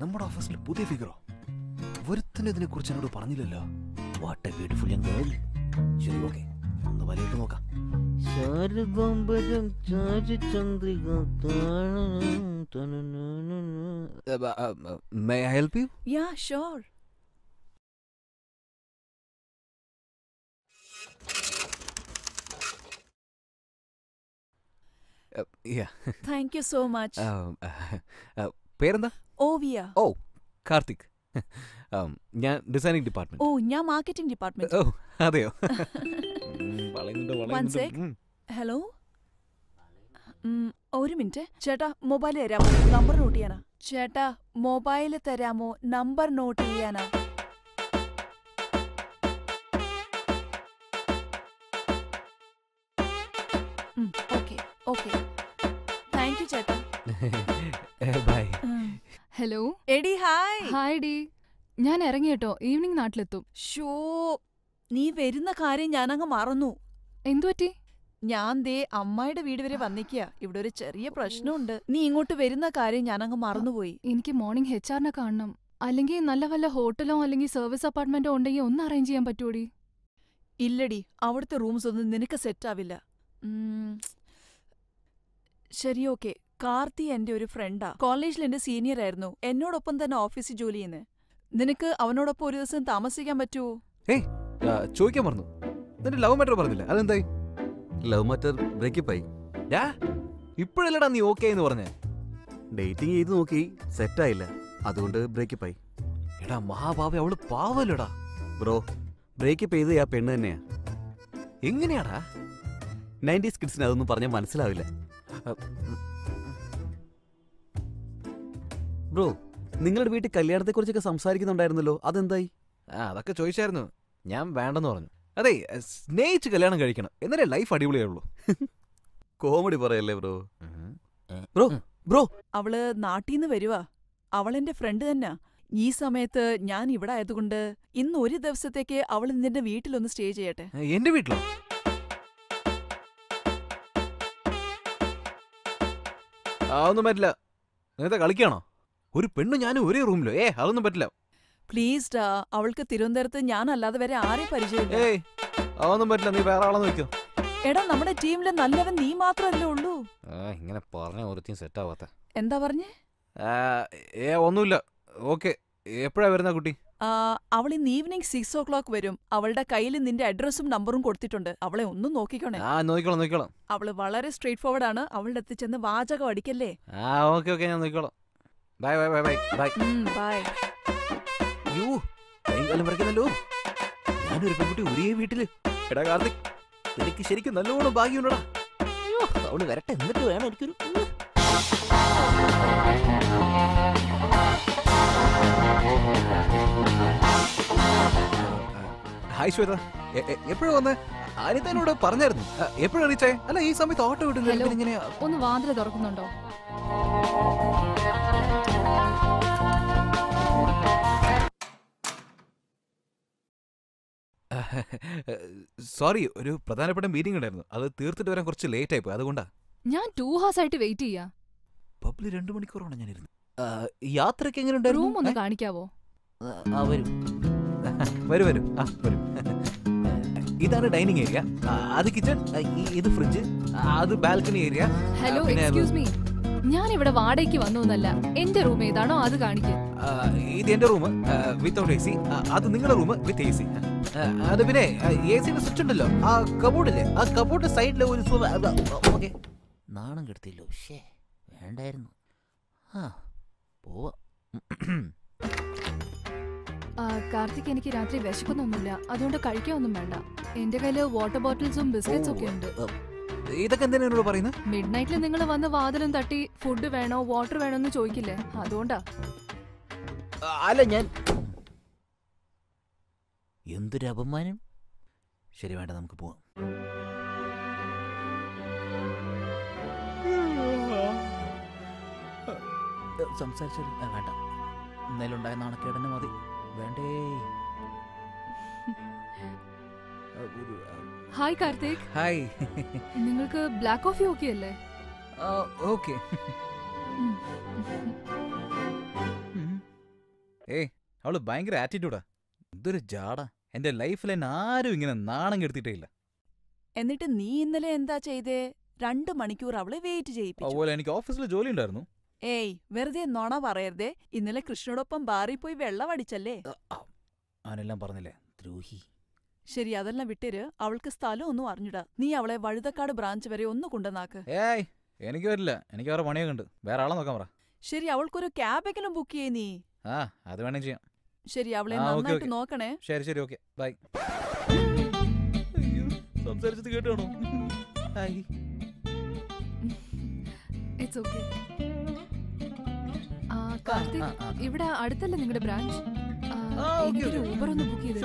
നമ്മുടെ ഓഫീസിൽ പുതിയ ഫിഗറോ ഒരുത്തനും ഇതിനെ കുറിച്ച് എന്നോട് പറഞ്ഞില്ലല്ലോ. What a beautiful young girl ശരി ഓക്കെ ഒന്ന് വലയിട്ട് നോക്കാം. ശാരദാംബരം ചാരുചന്ദ്രിക may I help you yeah. Thank you so much പേരെന്താ? Ovia. ഓ കാർത്തിക്. ഞാൻ ഡിസൈനിങ് ഡിപ്പാർട്ട്മെന്റ്. ഓ ഞാൻ മാർക്കറ്റിംഗ് ഡിപ്പാർട്ട്മെന്റ്. ഓ അതെയോ. ഹലോ ഒരു മിനിറ്റ്. ചേട്ടാ മൊബൈൽ തരാമോ? നമ്പർ നോട്ട് ചെയ്യാനാ. ചേട്ടാ മൊബൈൽ തരാമോ? നമ്പർ നോട്ട് ചെയ്യാനാ? ഹലോ എടി ഹായ്. ഹായ് ഡി. ഞാൻ ഇറങ്ങി കേട്ടോ. ഈവനിങ് നാട്ടിലെത്തും. ഷോ നീ വരുന്ന കാര്യം ഞാനങ്ങ് മറന്നു. എന്തു പറ്റി? ഞാൻ ദേ അമ്മായിയുടെ വീട് വരെ വന്നിക്കുക ഇവിടെ ഒരു ചെറിയ പ്രശ്നമുണ്ട്. നീ ഇങ്ങോട്ട് വരുന്ന കാര്യം ഞാനങ്ങ് മറന്നുപോയി. എനിക്ക് മോർണിംഗ് എച്ച് ആറിനെ കാണണം. അല്ലെങ്കിൽ നല്ല വല്ല ഹോട്ടലോ അല്ലെങ്കിൽ സർവീസ് അപ്പാർട്ട്മെന്റോ ഉണ്ടെങ്കിൽ ഒന്ന് അറേഞ്ച് ചെയ്യാൻ പറ്റുമോടി ഇല്ലടി. അവിടുത്തെ റൂംസ് ഒന്നും നിനക്ക് സെറ്റ് ആവില്ല. ശരി ഓക്കെ കാർത്തി എന്റെ ഒരു ഫ്രണ്ടാ കോളേജിൽ എന്റെ സീനിയർ ആയിരുന്നു. എന്നോടൊപ്പം തന്നെ ഓഫീസിൽ ജോലി ചെയ്യുന്നത് നിനക്ക് അവനോടൊപ്പം ഒരു ദിവസം താമസിക്കാൻ പറ്റുമോ ആ, ചോദിക്കാൻ മറന്നു. നിന്റെ ലവ് മാറ്റർ പറഞ്ഞില്ല? അതെന്തായി? ലവ് മാറ്റർ ബ്രേക്കപ്പ് ആയി. ഡാ ഇപ്പോഴല്ലടാ നീ ഓക്കെ എന്ന് പറഞ്ഞേ? ഡേറ്റിംഗ് ചെയ്ത് നോക്കി സെറ്റ് ആയില്ല. അതുകൊണ്ട് ബ്രേക്കപ്പ് ആയി. എടാ മഹാഭാവി അവൾ പാവല്ലടാ. ബ്രോ ബ്രേക്കപ്പ് ചെയ്ത് ആ പെണ്ണ് തന്നെയാ. എങ്ങനെയാടാ? നയന്റീസ് കിഡ്സിന് അതൊന്നും പറഞ്ഞാൽ മനസ്സിലാവില്ല. ബ്രോ നിങ്ങളുടെ വീട്ടിൽ കല്യാണത്തെക്കുറിച്ചൊക്കെ സംസാരിക്കുന്നുണ്ടായിരുന്നല്ലോ അതെന്തായി? ആ അതൊക്കെ ചോദിച്ചായിരുന്നു. ഞാൻ വേണ്ടെന്ന് പറഞ്ഞു. അതെ സ്നേഹിച്ച് കല്യാണം കഴിക്കണം. എന്നാലേ ലൈഫ് അടിപൊളിയായുള്ളൂ കോമഡി പറയല്ലേ ബ്രോ? Bro bro. അവൾ നാട്ടിൽ നിന്ന് വരുവാ അവളെന്റെ ഫ്രണ്ട് തന്നെ. ഈ സമയത്ത് ഞാൻ ഇവിടെ ആയതുകൊണ്ട് ഇന്ന് ഒരു ദിവസത്തേക്ക് അവൾ നിന്റെ വീട്ടിലൊന്ന് സ്റ്റേ ചെയ്യട്ടെ. എന്റെ വീട്ടിലോ? അതൊന്നും പറ്റില്ല. നേരത്തെ കളിക്കാണോ? ഒരു പെണ്ണ് ഞാനും ഒരേ റൂമിലോ? ഏ അതൊന്നും പറ്റില്ല. പ്ലീസ് ഡാ അവൾക്ക് തിരുവനന്തപുരത്ത് ഞാൻ അല്ലാതെ വരെ ആരെ പരിചയമില്ല. ഏയ് അതൊന്നും പറ്റില്ല നീ വേറെ ആളെ നോക്കിയോ എടാ നമ്മുടെ ടീമിലെ നല്ലവൻ നീ മാത്രമല്ലേ ഉള്ളൂ. ഇങ്ങനെ പറഞ്ഞ ഒരുത്തിയും സെറ്റ് ആവാത്ത. എന്താ പറഞ്ഞേ? ഏ ഒന്നുമില്ല. ഓക്കെ എപ്പോഴാ വരുന്ന കുട്ടി? അവൾ ഇന്ന് ഈവനിങ് സിക്സ് ഓ ക്ലോക്ക് വരും. അവളുടെ കയ്യിൽ നിന്റെ അഡ്രസ്സും നമ്പറും കൊടുത്തിട്ടുണ്ട്. അവളെ ഒന്നും നോക്കിക്കോണേ. ആ നോക്കിക്കോളാം നോക്കിക്കോളാം. അവൾ വളരെ സ്ട്രേറ്റ് ഫോർവേഡ് ആണ്. അവളുടെ അടുത്ത് ചെന്ന് വാചകം അടിക്കല്ലേ? ആ ഓക്കെ ഓക്കെ ഞാൻ നോക്കിക്കോളാം. Bye bye bye bye bye. Bye. You കൈകാലം ഞാൻ ഒരു പെൺകുട്ടി ഒരേ വീട്ടിൽ. എടാ കാർത്തിക് എനിക്ക് ശരിക്കും നല്ലോണം ഭാഗ്യമുണ്ടടാ. അയ്യോ അവൾ വരട്ടെ എന്നിട്ട് വേണം എനിക്കൊരു ഉം. ഹായ് ശ്വേത. എപ്പോഴും വന്ന്? അനിതനോട് പറഞ്ഞായിരുന്നു. എപ്പോഴും അറിയിച്ചേ അല്ല ഈ സമയത്ത് ഓട്ടോ. വിട്ടില്ല ഇങ്ങനെ ഒന്ന് വാതിൽ തുറക്കുന്നുണ്ടോ? സോറി ഒരു പ്രധാനപ്പെട്ട മീറ്റിംഗ് ഉണ്ടായിരുന്നു. അത് തീർത്തിട്ട് വരാൻ കുറച്ച് ലേറ്റ് ആയിപ്പോയി അതുകൊണ്ടാ. ഞാൻ ടൂ ഹവേഴ്സ് ആയിട്ട് വെയിറ്റ് ചെയ്യാ. പബ്ലി രണ്ടു മണിക്കൂറാണ് ഞാനിരുന്നു യാത്രയ്ക്ക് യാത്രയ്ക്ക് എങ്ങനെ റൂം ഒന്ന് കാണിക്കാവോ? വരും. വരും വരും. ആ വരും. ഇതാണ് ഡൈനിങ് ഏരിയ. അത് കിച്ചൺ ഇത് ഫ്രിഡ്ജ് അത് balcony area. Hello excuse me ഞാൻ ഇവിടെ വാടകയ്ക്ക് വന്നു എന്നല്ല എന്റെ റൂം ഏതാണോ അത് കാണിക്കുക ഇത് എന്റെ റൂം വിത്തൗട്ട് എ സി അത് നിങ്ങളുടെ റൂം വിത്ത് എ സി അത് പിന്നെ എ സിയുടെ സ്വിച്ച് ഉണ്ടല്ലോ. ആ കബോർഡില്ലേ ആ കബോർഡ് സൈഡിലെ ഒരു ഓക്കെ നാണം കെടുത്തില്ലോ. ഷേ വേണ്ടായിരുന്നു. ആ പോവാ. കാർത്തിക് എനിക്ക് രാത്രി വിശക്കുന്നൊന്നുമില്ല. അതുകൊണ്ട് കഴിക്കാനൊന്നും വേണ്ട. എന്റെ കയ്യിൽ വാട്ടർ ബോട്ടിൽസും ബിസ്ക്കറ്റ്സും ഒക്കെ ഉണ്ട്. ഇതൊക്കെ പറയുന്നത് മിഡ് നൈറ്റിൽ നിങ്ങൾ വന്ന് വാതിലും തട്ടി ഫുഡ് വേണോ വാട്ടർ വേണോ എന്ന് ചോദിക്കില്ലേ? അതുകൊണ്ടാ. അല്ല ഞാൻ എന്തൊരു അപമാനം? ശരി വേണ്ട നമുക്ക് പോവാം. സംസാരിച്ചാലും വേണ്ട. വേണ്ട ഇന്നലുണ്ടായ നാണക്കേടന്നെ മതി. വേണ്ടേ? ഹായ് കാർത്തിക്. ഹായ്. നിങ്ങൾക്ക് ബ്ലാക്ക് കോഫി ഓക്കെ അല്ലേ? ഓക്കെ. ഏ അവൾ ഭയങ്കര ആറ്റിറ്റ്യൂഡാ. ഇതൊരു ജാടാ. എന്റെ ലൈഫിൽ എന്നെ ആരും ഇങ്ങനെ നാണം കെടുത്തിട്ടേ ഇല്ല എന്നിട്ട് നീ ഇന്നലെ എന്താ ചെയ്തേ? രണ്ട് മണിക്കൂർ അവളെ വെയിറ്റ് ചെയ്യിപ്പിച്ചു. അതുപോലെ എനിക്ക് ഓഫീസിൽ ജോലി ഉണ്ടായിരുന്നു ഏയ് വെറുതെ നുണ പറയരുതേ. ഇന്നലെ കൃഷ്ണനോടൊപ്പം ബാറിൽ പോയി വെള്ളം അടിച്ചല്ലേ? അവനെല്ലാം പറഞ്ഞില്ലേ? ദ്രോഹി. ശരി അതെല്ലാം വിട്ടേര് അവൾക്ക് സ്ഥലം ഒന്നും അറിഞ്ഞിടാ. നീ അവളെ വഴുതക്കാട് ബ്രാഞ്ച് വരെ ഒന്ന് കൊണ്ടുവന്നാക്ക്. ഏയ് എനിക്ക് വരില്ല. എനിക്ക് വേറെ പണിയൊക്കെ ഉണ്ട്. വേറെ ആളെ നോക്കാൻ പറ. ശരി അവൾക്കൊരു ക്യാബെങ്കിലും ബുക്ക് ചെയ്യേ നീ. ആ അത് വേണേ ചെയ്യാം. ശരി അവളെ നന്നായിട്ട് നോക്കണേ. ശരി ശരി ഓക്കെ. ബൈ. സംസാരിച്ചത് കേട്ടോ ഇറ്റ്സ് ഓക്കെ കാർത്തിക്. ഇവിടെ അടുത്തല്ലേ നിങ്ങളുടെ ബ്രാഞ്ച് എനിക്കൊരു. ഊബർ ഒന്ന് ബുക്ക് ചെയ്ത്.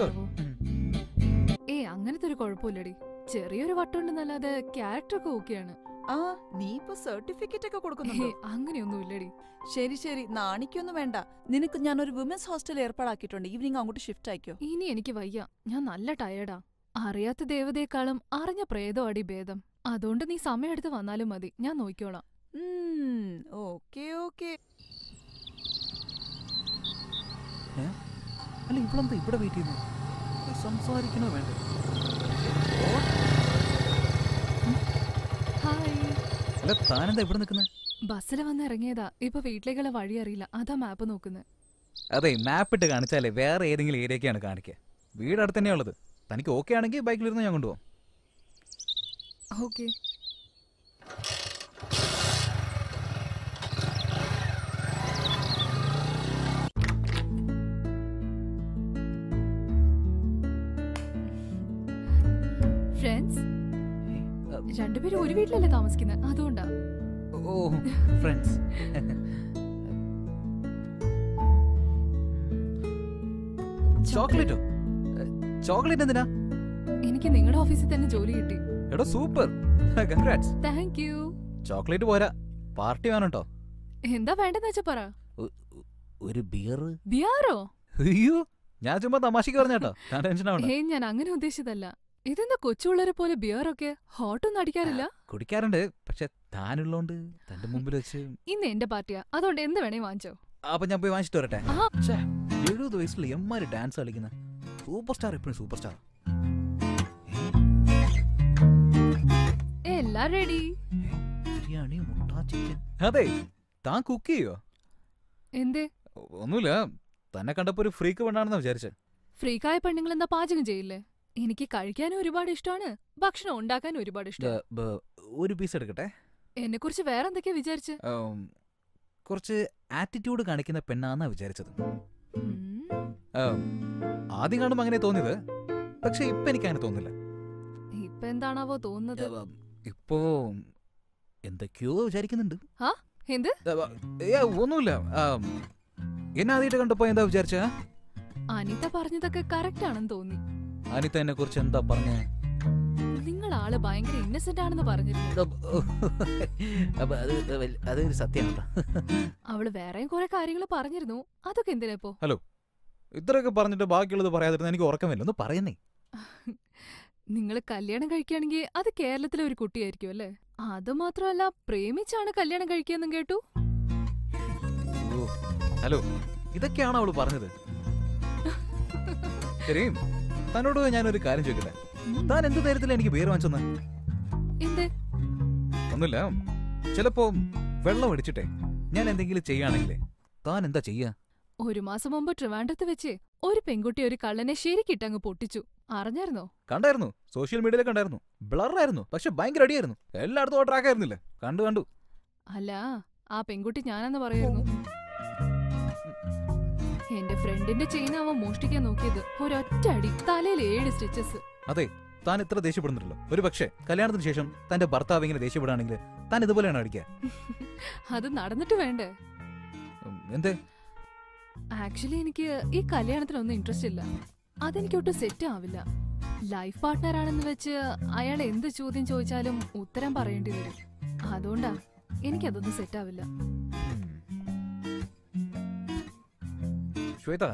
ഏ അങ്ങനത്തെ ഒരു കുഴപ്പമില്ലടി. ചെറിയൊരു വട്ടമുണ്ടെന്നല്ലാതെ ക്യാരക്ടർ ഒക്കെ ഓക്കെയാണ് ആ നീ ഇപ്പൊ സർട്ടിഫിക്കറ്റ് ഒക്കെ കൊടുക്കുന്നു അങ്ങനെയൊന്നും ഇല്ലടി ശരി ശരി. നാണിക്കൊന്നും വേണ്ട. നിനക്ക് ഞാൻ ഒരു വിമൻസ് ഹോസ്റ്റൽ ഏർപ്പാടാക്കിയിട്ടുണ്ട്. ഈവനിങ് അങ്ങോട്ട് ഷിഫ്റ്റ് ആക്കിയോ ഇനി എനിക്ക് വയ്യ. ഞാൻ നല്ല ടയേർഡാ അറിയാത്ത ദേവതയെക്കാളും അറിഞ്ഞ പ്രേതോ അടി ഭേദം. അതുകൊണ്ട് നീ സമയമെടുത്ത് വന്നാലും മതി. ഞാൻ നോക്കിക്കോളാം. Okay okay. അല്ല ഇവളെന്താ ഇവിടെ വെയിറ്റ് ചെയ്യുന്നു? സംസാരിക്കണോ വേണ്ട? അല്ല താനെന്താ ഇവിടെ നിൽക്കുന്നത് ബസ്സിൽ വന്ന് ഇറങ്ങിയതാ. ഇപ്പൊ വീട്ടിലേക്കുള്ള വഴി അറിയില്ല. അതാ മാപ്പ് നോക്കുന്നത് അതെ മാപ്പ് ഇട്ട് കാണിച്ചാലേ വേറെ ഏതെങ്കിലും ഏരിയക്കാണ് കാണിക്കുക വീട് അടുത്ത് തന്നെയാ ഉള്ളത്. തനിക്ക് ഓക്കെ ആണെങ്കിൽ ബൈക്കിലിരുന്ന് ഞാൻ കൊണ്ടുപോകും. ഓക്കെ രണ്ടുപേരും ഒരു വീട്ടിലല്ലേ താമസിക്കുന്നത് അതുകൊണ്ടാ. ഓ ഫ്രണ്ട്സ് ചോക്ലേറ്റോ. ചോക്ലേറ്റ്? എന്തിനാ? എനിക്ക് നിങ്ങളുടെ ഓഫീസിൽ തന്നെ ജോലി കിട്ടി. എടോ super. Congrats thank you chocolate പോരാ. പാർട്ടി വേണം കേട്ടോ എന്താ വേണ്ടെന്ന് വെച്ചാ പറ. ഒരു ബിയർ ബിയറോ അയ്യോ ഞാൻ ചുമ്മാ തമാശക്ക് പറഞ്ഞാട്ടോ ഞാൻ ടെൻഷൻ ആവണ്ട ഞാൻ അങ്ങനെ ഉദ്ദേശിച്ചതല്ല. ഇതെന്താ കൊച്ചുള്ളരെ പോലെ ബിയറൊക്കെ? ഹോട്ടൊന്നും അടിക്കാറില്ല? കുടിക്കാറുണ്ട്. പക്ഷെ താനുള്ളോണ്ട് തന്റെ മുമ്പിൽ വെച്ച് ഇന്ന് എന്റെ പാർട്ടിയാ. അതുകൊണ്ട് എന്ത് വേണേ വാങ്ങിച്ചോ. അപ്പൊ ഞാൻ പോയി വാങ്ങിച്ചിട്ട് വരട്ടെ? എഴുപത് വയസ്സിൽ എമ്മാര് ഡാൻസ് കളിക്കുന്ന. സൂപ്പർ സ്റ്റാർ എപ്പോഴും സൂപ്പർ സ്റ്റാർ. എല്ലാം റെഡി ബിരിയാണി മുട്ട ചിക്കൻ അതെ താൻ കുക്ക് ചെയ്യോ? എന്തേ? ഒന്നുമില്ല. തന്നെ കണ്ടപ്പോ ഒരു ഫ്രീക്ക് പെണ്ണാണെന്ന് വിചാരിച്ചേ. ഫ്രീക്കായ പെണ്ണുങ്ങൾ എന്താ പാചകം ചെയ്യില്ലേ? എനിക്ക് കഴിക്കാൻ ഒരുപാട് ഇഷ്ടമാണ് ഭക്ഷണം ഉണ്ടാക്കാൻ ഒരുപാട് ഇഷ്ടം ബ- ബ- ഒരു പീസ് എടുക്കട്ടെ? എന്നെ കുറിച്ച് വേറെ എന്തൊക്കെയാ വിചാരിച്ച്? കുറച്ച് ആറ്റിറ്റ്യൂഡ് കാണിക്കുന്ന പെണ്ണാന്നാ വിചാരിച്ചത്. ആദ്യം കാണുമ്പോ അങ്ങനെ തോന്നിയത്. പക്ഷെ ഇപ്പൊ എനിക്ക് അങ്ങനെ തോന്നില്ല ഇപ്പൊ എന്താണാവോ തോന്നുന്നത്? ഇപ്പോ എന്തൊക്കെയോ വിചാരിക്കുന്നുണ്ട്. എന്ത്? ഒന്നുമില്ല. എന്നെ ആദ്യമായിട്ട് കണ്ടപ്പോ എന്താ വിചാരിച്ച? അനിത പറഞ്ഞതൊക്കെ കറക്റ്റ് ആണെന്ന് തോന്നി. അനിത എന്നെ കുറിച്ച് എന്താ പറഞ്ഞേ? നിങ്ങൾ ആൾ ഭയങ്കര ഇന്നസെന്റ് ആണെന്ന് പറഞ്ഞിരുന്നു. അപ്പൊ അത് അതൊരു സത്യമാണ് അവൾ വേറെയും കുറെ കാര്യങ്ങൾ പറഞ്ഞിരുന്നു. അതൊക്കെ എന്തിനാ ഇപ്പോ? ഹലോ ഇത്രയൊക്കെ പറഞ്ഞിട്ട് ബാക്കിയുള്ളത് പറയാതിരുന്ന എനിക്ക് ഉറക്കമില്ല. ഒന്ന് പറയുന്നേ. നിങ്ങൾ കല്യാണം കഴിക്കുകയാണെങ്കിൽ അത് കേരളത്തിലെ ഒരു കുട്ടിയായിരിക്കും അല്ലേ? അത് മാത്രമല്ല പ്രേമിച്ചാണ് കല്യാണം കഴിക്കുകയെന്നും കേട്ടു. ഓ, ഹലോ ഇതൊക്കെയാണ് അവൾ പറഞ്ഞത്? ശരി തന്നോട് ഞാനൊരു കാര്യം ചോദിക്കട്ടെ. താൻ എന്ത് തരത്തില എനിക്ക് പേര് വാങ്ങിച്ചെന്ന്? ഒന്നുമില്ല. ചിലപ്പോ വെള്ളം അടിച്ചിട്ടെ. ഞാൻ എന്തെങ്കിലും ചെയ്യാണെങ്കിലേ താൻ എന്താ ചെയ്യാ? ഒരു മാസം മുമ്പ് ട്രിവാൻഡ്രത്ത് വെച്ച് ഒരു പെൺകുട്ടി ഒരു കള്ളനെ ശരിക്കിട്ട് അങ്ങ് പൊട്ടിച്ചു. അറിഞ്ഞായിരുന്നോ? കണ്ടായിരുന്നു. സോഷ്യൽ മീഡിയയിൽ കണ്ടായിരുന്നു. ബ്ലറായിരുന്നു. പക്ഷെ ഭയങ്കര അടിയായിരുന്നു. എല്ലായിടത്തും ട്രാക്ക് ആയിരുന്നില്ല. കണ്ടു കണ്ടു. അല്ല ആ പെൺകുട്ടി ഞാനെന്ന് പറയായിരുന്നു ഫ്രണ്ടിന്റെ ചെയിൻ അവൻ മോഷ്ടിക്കാൻ നോക്കിയത് ഒരൊറ്റ അടി. തലയിൽ ഏഴ് സ്റ്റിച്ചസ് അതെ താൻ ഇത്ര ദേഷ്യപ്പെടുന്നുണ്ടല്ലോ. ഒരു പക്ഷേ കല്യാണത്തിന് ശേഷം തന്റെ ഭർത്താവ് ഇങ്ങനെ ദേഷ്യപ്പെടുകയാണെങ്കിൽ താൻ ഇതുപോലെയാണ് അടിക്കുക? അത് നടന്നിട്ട് വേണ്ടേ? എന്തേ? ആക്ച്വലി എനിക്ക് ഈ കല്യാണത്തിനൊന്നും ഇൻട്രസ്റ്റ് ഇല്ല. അതെനിക്ക് ഒട്ടും സെറ്റ് ആവില്ല. ലൈഫ് പാർട്ട്ണർ ആണെന്ന് വെച്ച് അയാൾ എന്ത് ചോദ്യം ചോദിച്ചാലും ഉത്തരം പറയേണ്ടി വരും. അതുകൊണ്ടാ എനിക്കതൊന്നും സെറ്റ് ആവില്ല. ശ്വേത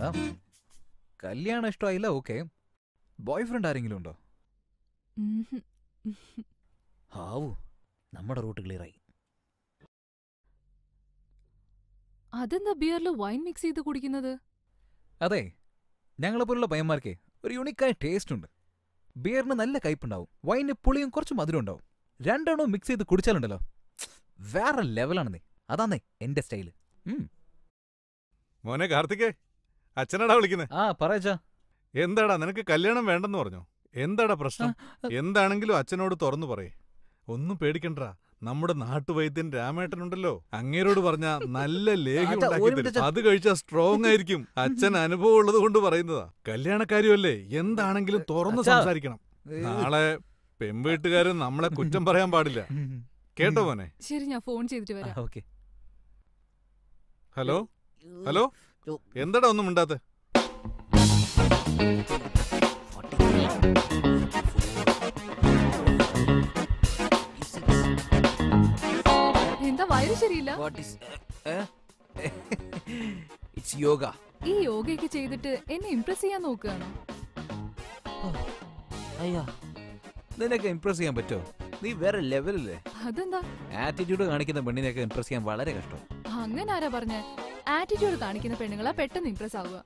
കല്യാണം ഇഷ്ടമായില്ല ഓക്കെ. ബോയ് ഫ്രണ്ട് ആരെങ്കിലും ഉണ്ടോ. ഹാവു നമ്മുടെ റൂട്ട് ക്ലിയർ ആയി അതെന്താ ബിയറിൽ വൈൻ മിക്സ് ചെയ്ത് കുടിക്കുന്നത്? അതെ ഞങ്ങളെപ്പോലുള്ള പയ്യന്മാർക്ക് ഒരു യുണീക്കായ ടേസ്റ്റ് ഉണ്ട്. ബിയറിന് നല്ല കയ്പുണ്ടാവും വൈന് പുളിയും കുറച്ച് മധുരം ഉണ്ടാവും. രണ്ടെണ്ണവും മിക്സ് ചെയ്ത് കുടിച്ചാലുണ്ടല്ലോ. വേറെ ലെവലാണ് നീ അതാന്നേ എന്റെ സ്റ്റൈൽ. മോനെ കാർത്തികേ അച്ഛനാടാ വിളിക്കുന്നത് ആ പറയച്ചാ എന്താടാ നിനക്ക് കല്യാണം വേണ്ടെന്ന് പറഞ്ഞോ? എന്താടാ പ്രശ്നം? എന്താണെങ്കിലും അച്ഛനോട് തുറന്നു പറയേ. ഒന്നും പേടിക്കണ്ട. നമ്മുടെ നാട്ടുവൈദ്യൻ രാമേട്ടനുണ്ടല്ലോ. അങ്ങേരോട് പറഞ്ഞ നല്ല ലേഹ്യം ഉണ്ടാക്കി തരും. അത് കഴിച്ചാ സ്ട്രോങ് ആയിരിക്കും. അച്ഛൻ അനുഭവം ഉള്ളത് കൊണ്ട് പറയുന്നതാ. കല്യാണക്കാരിയല്ലേ? എന്താണെങ്കിലും തുറന്ന് സംസാരിക്കണം. നാളെ പെൺവീട്ടുകാരൻ നമ്മളെ കുറ്റം പറയാൻ പാടില്ല. കേട്ടോ മോനെ? ശരി ഞാൻ ഫോൺ ചെയ്തിട്ട് വരാം. ഓക്കെ. ഹലോ? ഹലോ? എന്താടാ ഒന്നും മിണ്ടാത്തെ? എന്താ വയറ് ശരിയില്ല? ഇറ്റ്സ് യോഗ ഈ യോഗയൊക്കെ ചെയ്തിട്ട് എന്നെ ഇംപ്രസ് ചെയ്യാൻ നോക്കുകയാണോ? അയ്യാ. നിനക്ക് ഇംപ്രസ് ചെയ്യാൻ പറ്റുമോ നീ വേറെ ലെവലല്ലേ? അതെന്താ? ആറ്റിറ്റ്യൂഡ് കാണിക്കുന്ന പെണ്ണിനെയൊക്കെ ഇംപ്രസ് ചെയ്യാൻ വളരെ കഷ്ടം. അങ്ങനെ ആരാ പറഞ്ഞ? ആറ്റിറ്റ്യൂഡ് കാണിക്കുന്ന പെണ്ണുങ്ങളാ പെട്ടെന്ന് ഇംപ്രസ് ആവുക.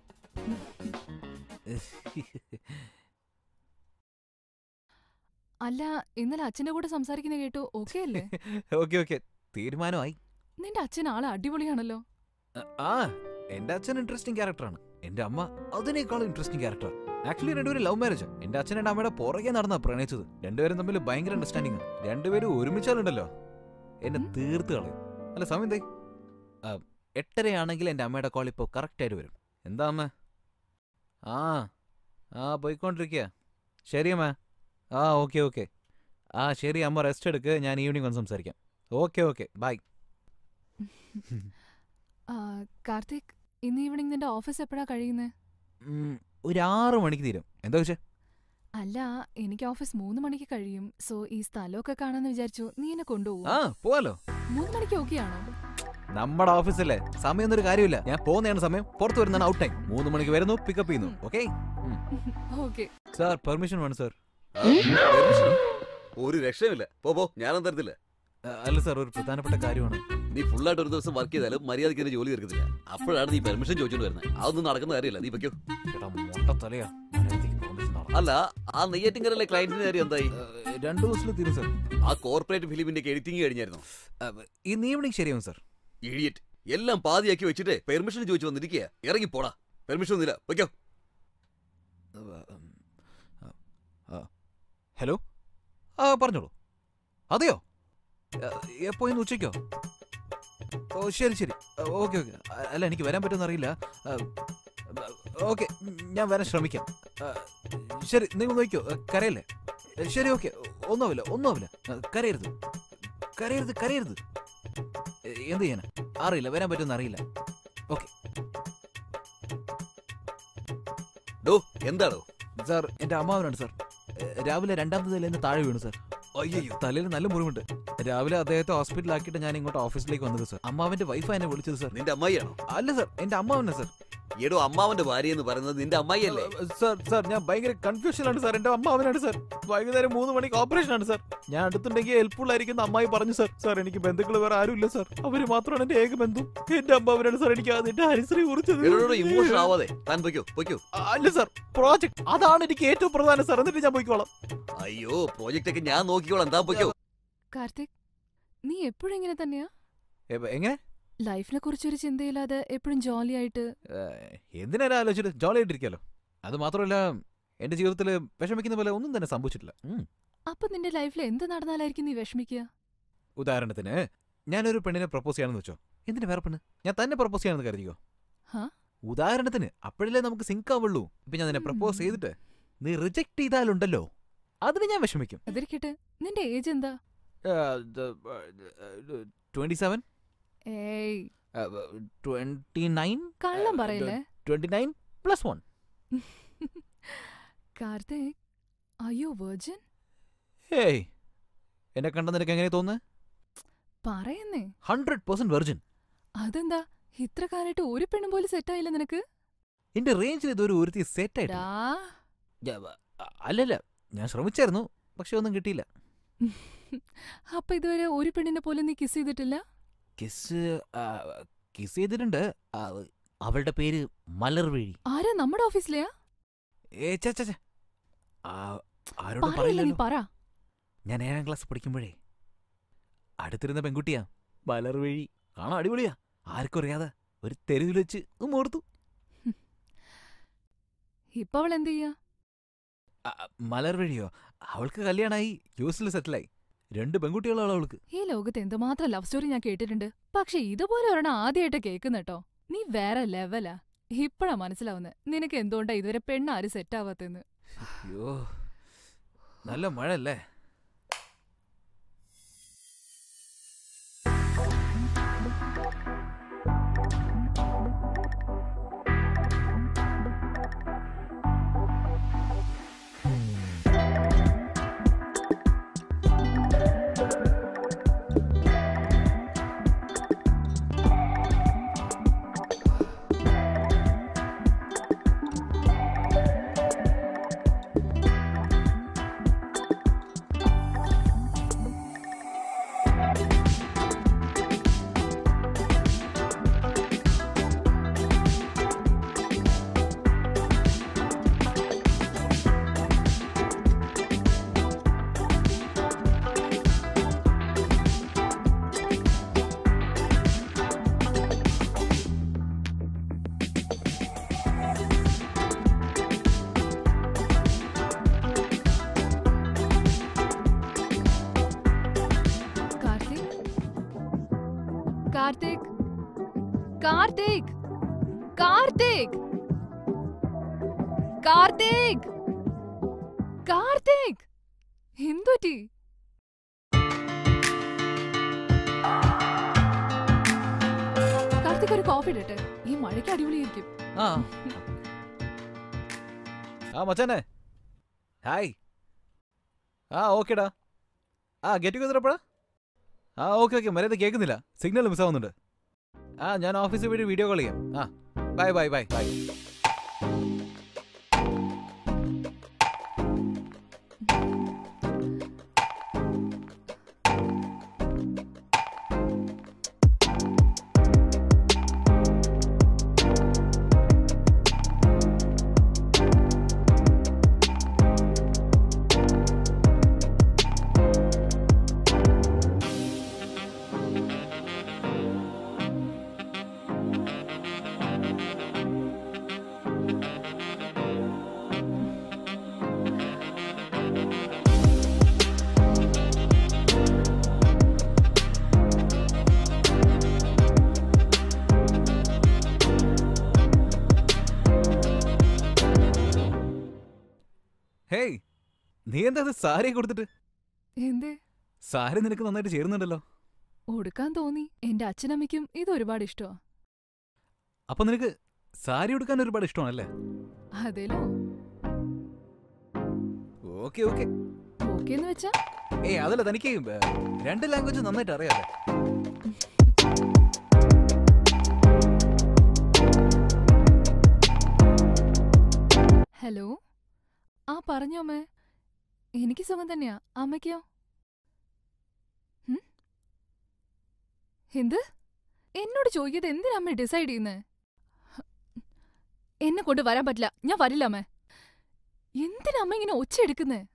അല്ല ഇന്നലെ അച്ഛന്റെ കൂടെ സംസാരിക്കുന്ന കേട്ടു. ഓക്കെ അല്ലേ? Okay okay. തീരുമാനമായി. നിന്റെ അച്ഛൻ ആൾ അടിപൊളിയാണല്ലോ. ആ എന്റെ അച്ഛൻ ഇൻട്രസ്റ്റിംഗ് ക്യാരക്ടറാണ് എന്റെ അമ്മ അതിനേക്കാളും ഇൻട്രസ്റ്റിംഗ് ക്യാരക്ടർ ആക്ച്വലി രണ്ടുപേരും ലവ് മാരേജ് എന്റെ അച്ഛൻ എന്റെ അമ്മയുടെ പുറകെ നടന്ന പ്രണയിച്ചത്. രണ്ടുപേരും തമ്മിൽ ഭയങ്കര അണ്ടർസ്റ്റാൻഡിങ് രണ്ടുപേരും ഒരുമിച്ചാലുണ്ടല്ലോ. എന്നെ. തീർത്ത് കളയും. അല്ല സമയം എന്തേ എട്ടരയാണെങ്കിൽ എന്റെ അമ്മയുടെ കോൾ ഇപ്പോൾ കറക്റ്റായിട്ട് വരും. എന്താ അമ്മ? ആ ആ പോയിക്കൊണ്ടിരിക്കുക ശരി അമ്മ. ആ ഓക്കെ ഓക്കെ. ആ ശരി അമ്മ റെസ്റ്റ് എടുക്ക്. ഞാൻ ഈവനിങ് വന്ന് സംസാരിക്കാം. Okay okay. ബൈ കാർത്തിക് ഇന്ന് ഈവനിങ് നിന്റെ ഓഫീസ് എപ്പോഴാണ് കഴിയുന്നത് ഒരു ആറ് മണിക്ക് തീരും. എന്താ വെച്ചേ അല്ല എനിക്ക് ഓഫീസ് മൂന്ന് മണിക്ക് കഴിയും. സോ ഈ സ്ഥലമൊക്കെ കാണാന്ന് വിചാരിച്ചു നീ എന്നെ കൊണ്ടുപോകും. ആ പോവാലോ. മൂന്ന് മണിക്ക് ഓക്കെ ആണോ നമ്മുടെ ഓഫീസല്ലേ? സമയം ഒന്നും ഒരു കാര്യമില്ല. ഞാൻ പോകുന്നതാണ് സമയം. പുറത്തു വരുന്നതാണ് ഔട്ട് ടൈം മൂന്ന് മണിക്ക് വരുന്നു പിക്കപ്പ് ചെയ്യുന്നു. Okay okay. സാർ പെർമിഷൻ വേണം സാർ ഒരു രക്ഷയുമില്ല. പോ പോ. ഞാനും തരത്തില്ല. അല്ല സാർ ഒരു പ്രധാനപ്പെട്ട കാര്യമാണ് നീ ഫുള്ളായിട്ട് ഒരു ദിവസം വർക്ക് ചെയ്താലും മര്യാദയ്ക്ക് എന്റെ ജോലി തീർക്കത്തില്ല. അപ്പോഴാണ് നീ പെർമിഷൻ ചോദിച്ചോണ്ട് വരുന്നത് അതൊന്നും നടക്കുന്ന കാര്യമില്ല. നീ വെക്കോ. അല്ല ആ നെയ്യാറ്റിങ്കരല്ലേ ക്ലയന്റിന്റെ കാര്യം എന്തായി? രണ്ടു ദിവസത്തിൽ തീരും സർ. ആ കോർപ്പറേറ്റ് ഫിലിമിന്റെ എഡിറ്റിംഗ് കഴിഞ്ഞായിരുന്നു? ഈ ഈവനിങ് ശരിയാവും സർ. ഇഡിയറ്റ് എല്ലാം പാതിയാക്കി വെച്ചിട്ട് പെർമിഷൻ ചോദിച്ചു വന്നിരിക്കുക ഇറങ്ങി പോടാ. പെർമിഷൻ ഒന്നുമില്ല. വെക്കോ ഹലോ? ആ പറഞ്ഞോളൂ. അതെയോ? എപ്പോയിന്ന് ഉച്ചയ്ക്കോ? ഓ ശരി ശരി. Okay okay. അല്ല എനിക്ക് വരാൻ പറ്റുമെന്ന് അറിയില്ല. ഓക്കെ ഞാൻ വരാൻ ശ്രമിക്കാം. ശരി നിങ്ങൾ നോക്കിയോ കരയല്ലേ? ശരി ഓക്കെ. ഒന്നുമില്ല ഒന്നുമില്ല കരയരുത്. കരയരുത് കരയരുത്. എന്ത് ചെയ്യാനാ? അറിയില്ല വരാൻ പറ്റുമെന്ന് അറിയില്ല. ഡോ എന്താണോ സാർ എന്റെ അമ്മാവനാണ് സാർ. രാവിലെ രണ്ടാമത്തെ നിലയിൽ നിന്ന് താഴെ വീണു സാർ. അയ്യോ. തലയിൽ നല്ല മുറിവുണ്ട്. രാവിലെ അദ്ദേഹത്തെ ഹോസ്പിറ്റലാക്കിയിട്ട് ഞാൻ ഇങ്ങോട്ട് ഓഫീസിലേക്ക് വന്നത് സർ. അമ്മാവന്റെ വൈഫ് എന്നെ വിളിച്ചത് സർ. നിന്റെ അമ്മായിയാണോ? അല്ല സർ. എന്റെ അമ്മാവനെ സാർ. എടോ അമ്മാവന്റെ ഭാര്യ എന്ന് പറയുന്നത് നിന്റെ അമ്മായിയല്ലേ? സാർ സാർ ഞാൻ ഭയങ്കര കൺഫ്യൂഷനാണ് സാർ. എന്റെ അമ്മാവനാണ് സാർ. വൈകുന്നേരം മൂന്ന് മണിക്ക് ഓപ്പറേഷൻ ആണ് സാർ. ഞാൻ അടുത്തുണ്ടെങ്കിൽ ഹെൽപ്ഫുൾ ആയിരിക്കും അമ്മായി പറഞ്ഞു സാർ. സാർ എനിക്ക് ബന്ധുക്കൾ വേറെ ആരുമില്ല സാർ. അവർ മാത്രമാണ് എന്റെ ഏക ബന്ധു. എന്റെ അമ്മാവനാണ് സാർ. എനിക്ക് അതിന്റെ ഹരിശ്രീ കുറിച്ചത് ഇമോഷൻ ആവാതെ. താൻ പൊയ്ക്കോ പൊയ്ക്കോ. അല്ല സാർ പ്രോജക്ട് അതാണ് എനിക്ക് ഏറ്റവും പ്രധാനം സാർ. എന്നിട്ട് ഞാൻ പോയിക്കോളാം. അയ്യോ പ്രോജക്റ്റ് ഒക്കെ ഞാൻ നോക്കിക്കോളാം. താൻ പൊയ്ക്കോ. കാർത്തിക് നീ എപ്പോഴും ഇങ്ങനെ തന്നെയാ? എങ്ങനെ? ലൈഫിനെ കുറിച്ചൊരു ചിന്തയില്ലാതെ എപ്പോഴും ജോലി ആയിട്ട് എന്തിനാ ആലോചിച്ചിട്ട് ജോളി ആയിട്ടിരിക്കാലോ അത് മാത്രമല്ല എന്റെ ജീവിതത്തിൽ വിഷമിക്കുന്ന പോലെ ഒന്നും തന്നെ സംഭവിച്ചിട്ടില്ല. അപ്പൊ നിന്റെ ലൈഫിൽ എന്ത് നടന്നാലായിരിക്കും നീ വിഷമിക്കുക ഉദാഹരണത്തിന് ഞാനൊരു പെണ്ണിനെ പ്രപ്പോസ് ചെയ്യാണെന്ന് വെച്ചോ. എന്തിനു വേറെ പെണ്ണ്? ഞാൻ തന്നെ പ്രപ്പോസ് ചെയ്യാണെന്ന് കരുതിയോ? ഉദാഹരണത്തിന് അപ്പോഴല്ലേ നമുക്ക് സിങ്ക് ആവുള്ളൂ. ഇപ്പൊ ഞാൻ നിന്നെ പ്രപ്പോസ് ചെയ്തിട്ട് നീ റിജക്ട് ചെയ്താലുണ്ടല്ലോ അതിന് ഞാൻ വിഷമിക്കും. അതിരിക്കട്ടെ നിന്റെ ഏജ് എന്താ? ട്വന്റി സെവൻ കള്ളം പറയല്ലേ? പ്ലസ് വൺ കാർത്തിക് അയ്യോ വെർജിൻ ഹേയ് എന്നെ കണ്ട നിനക്ക് എങ്ങനെ തോന്നുന്നു? പറയുന്നേ. ഹൺഡ്രഡ് പെർസെന്റ് വെർജിൻ അതെന്താ? ഇത്ര കാലമായിട്ട് ഒരു പെണ്ണും പോലും സെറ്റായില്ല നിനക്ക്? എന്റെ റേഞ്ചിൽ ഇതൊരു ഒരുത്തി സെറ്റ് ആയിട്ട് അല്ലല്ല ഞാൻ ശ്രമിച്ചായിരുന്നു പക്ഷെ ഒന്നും കിട്ടിയില്ല. അപ്പൊ ഇതുവരെ ഒരു പെണ്ണിനെ പോലും നീ കിസ് ചെയ്തിട്ടില്ല? കിസ് കിസ് ചെയ്തിട്ടുണ്ട്. അവളുടെ പേര് മലർവേഴി ആരാ നമ്മുടെ ഓഫീസിലെയാ? ആരോടും പറയില്ലല്ലോ. പറ. ഞാൻ ഏഴാം ക്ലാസ് പഠിക്കുമ്പോഴേ അടുത്തിരുന്ന പെൺകുട്ടിയാ മലർവേഴി കാണാൻ അടിപൊളിയാ. ആർക്കും അറിയാതെ ഒരു തെരുവിൽ വെച്ച് മോർത്തു ഇപ്പൊ അവൾ എന്ത് ചെയ്യാ? മലർവഴിയോ അവൾക്ക് കല്യാണമായി യൂസിൽ സെറ്റിലായി. രണ്ട് പെൺകുട്ടികളാണ് അവൾക്ക് ഈ ലോകത്ത് എന്തുമാത്രം ലവ് സ്റ്റോറി ഞാൻ കേട്ടിട്ടുണ്ട്. പക്ഷെ ഇതുപോലെ ഒരെണ്ണം ആദ്യമായിട്ട് കേൾക്കുന്നെട്ടോ നീ വേറെ ലെവലാ ഇപ്പഴാ മനസ്സിലാവുന്നത് നിനക്ക് എന്തുകൊണ്ടാ ഇതുവരെ പെണ്ണാരും സെറ്റ് ആവാത്തെന്ന് അയ്യോ. നല്ല മഴ അല്ലേ മച്ചാനെ. ഹായ്. ആ ഓക്കേടാ. ആ ഗെറ്റ് ടുഗദർ എപ്പോഴാ? ആ ഓക്കെ ഓക്കെ. മര്യാദ കേൾക്കുന്നില്ല. സിഗ്നൽ മിസ്സാവുന്നുണ്ട്. ആ ഞാൻ ഓഫീസിൽ പോയിട്ട് വീഡിയോ കോൾ ചെയ്യാം. ആ ബൈ ബൈ ബൈ ബൈ നീ എന്താ അത് സാരി കൊടുത്തിട്ട് എന്തേ? സാരി നിനക്ക് നന്നായിട്ട് ചേരുന്നുണ്ടല്ലോ. ഉടുക്കാൻ തോന്നി. എന്റെ അച്ഛനമ്മയ്ക്കും ഇത് ഒരുപാട് ഇഷ്ടമാ അപ്പൊ നിനക്ക് സാരി ഉടുക്കാൻ ഒരുപാട് ഇഷ്ടമാണല്ലേ? അതേലോ. Okay okay. ഓക്കേന്ന് വെച്ചാ? ഏ അതല്ല തനിക്ക് രണ്ട് ലാംഗ്വേജ് നന്നായിട്ട് അറിയാലേ. ഹലോ? ആ പറഞ്ഞോമേ എനിക്ക് സുഖം തന്നെയാ. അമ്മയ്ക്കോ? എന്ത്? എന്നോട് ചോദിക്കത് എന്തിനാ അമ്മ ഡിസൈഡ് ചെയ്യുന്നേ? എന്നെ കൊണ്ട് വരാൻ പറ്റില്ല. ഞാൻ വരില്ല അമ്മ. എന്തിനാ അമ്മ ഇങ്ങനെ ഒച്ച എടുക്കുന്നേ?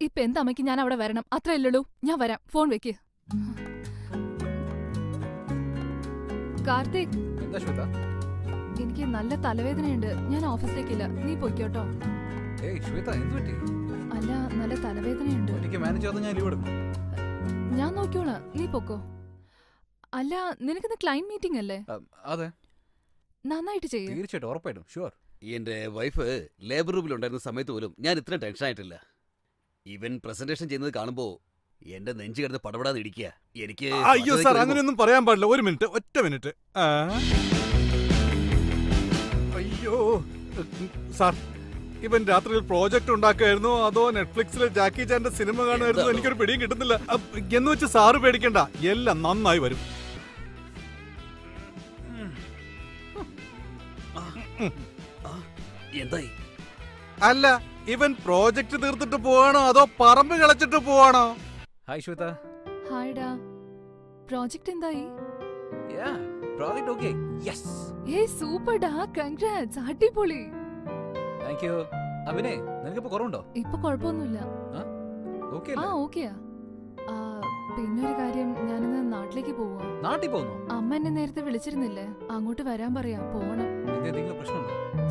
ഇപ്പൊ എന്താ അമ്മയ്ക്ക് ഞാൻ അവിടെ വരണം? അത്രയല്ലുള്ളൂ ഞാൻ വരാം. ഫോൺ വെക്ക്. കാർത്തിക്. എനിക്ക് നല്ല തലവേദനയുണ്ട്. ഞാൻ ഓഫീസിലേക്കില്ല. നീ പൊയ്ക്കോട്ടോ അല്ല നല്ല തലവേദനയുണ്ട്. എനിക്ക് മാനേജ് ഞാൻ ലീവ് എടുക്കും. ഞാൻ നോക്കിയോളാം നീ പൊക്കോ. അല്ല നിനക്കിന്ന് ക്ലൈന്റ് മീറ്റിംഗ് അല്ലേ? അതെ. നന്നായിട്ട് ചെയ്യും. തീർച്ചയായിട്ടും ഉറപ്പായിട്ടും. ഷുവർ എന്റെ വൈഫ് ലേബർ റൂമിൽ ഉണ്ടായിരുന്ന സമയത്ത് പോലും ഞാൻ ഇത്ര ടെൻഷൻ ആയിട്ടില്ല. ഇവൻ പ്രസന്റേഷൻ ചെയ്യുന്നത് കാണുമ്പോ എന്റെ നെഞ്ചു കിടന്ന് പടപടാതെ ഇടിക്കുക എനിക്ക് അയ്യോ സാർ അങ്ങനെയൊന്നും പറയാൻ പാടില്ല. ഒരു മിനിറ്റ് ഒറ്റ മിനിറ്റ് അയ്യോ സാർ ഇവൻ രാത്രിയിൽ പ്രോജക്ട് ഉണ്ടാക്കുമായിരുന്നു അതോ നെറ്റ്ഫ്ലിക്സിലെ ജാക്കി ചാന്റെ സിനിമ കാണുമായിരുന്നു എനിക്കൊരു പിടിയും കിട്ടുന്നില്ല. എന്ന് വെച്ച് സാറ് പേടിക്കണ്ട. എല്ലാം നന്നായി വരും. എന്തായി? അല്ല ഇവൻ പ്രോജക്ട് തീർത്തിട്ട് പോവാണോ? അതോ പറമ്പ് കളച്ചിട്ട് പോവാണോ? ഹായ് ശ്വേത. ഹായ്ഡാ പ്രോജക്റ്റ് എന്തായി? യാ പ്രോജക്റ്റ് ഓക്കേ യെസ് ഏയ് സൂപ്പർ ഡാ. കൺഗ്രാറ്റ്സ് അടിപൊളി. താങ്ക് യു അഭിനേ നിനക്കിപ്പോ കുറവുണ്ടോ? ഇപ്പൊ കുഴപ്പമൊന്നുമില്ല. ആ? ഓക്കെയാ. പിന്നൊരു കാര്യം ഞാനിന്ന് നാട്ടിലേക്ക് പോവാ. നാട്ടിൽ പോകുന്നു? അമ്മ എന്നെ നേരത്തെ വിളിച്ചിരുന്നില്ലേ? അങ്ങോട്ട് വരാൻ പറയാ പോണം.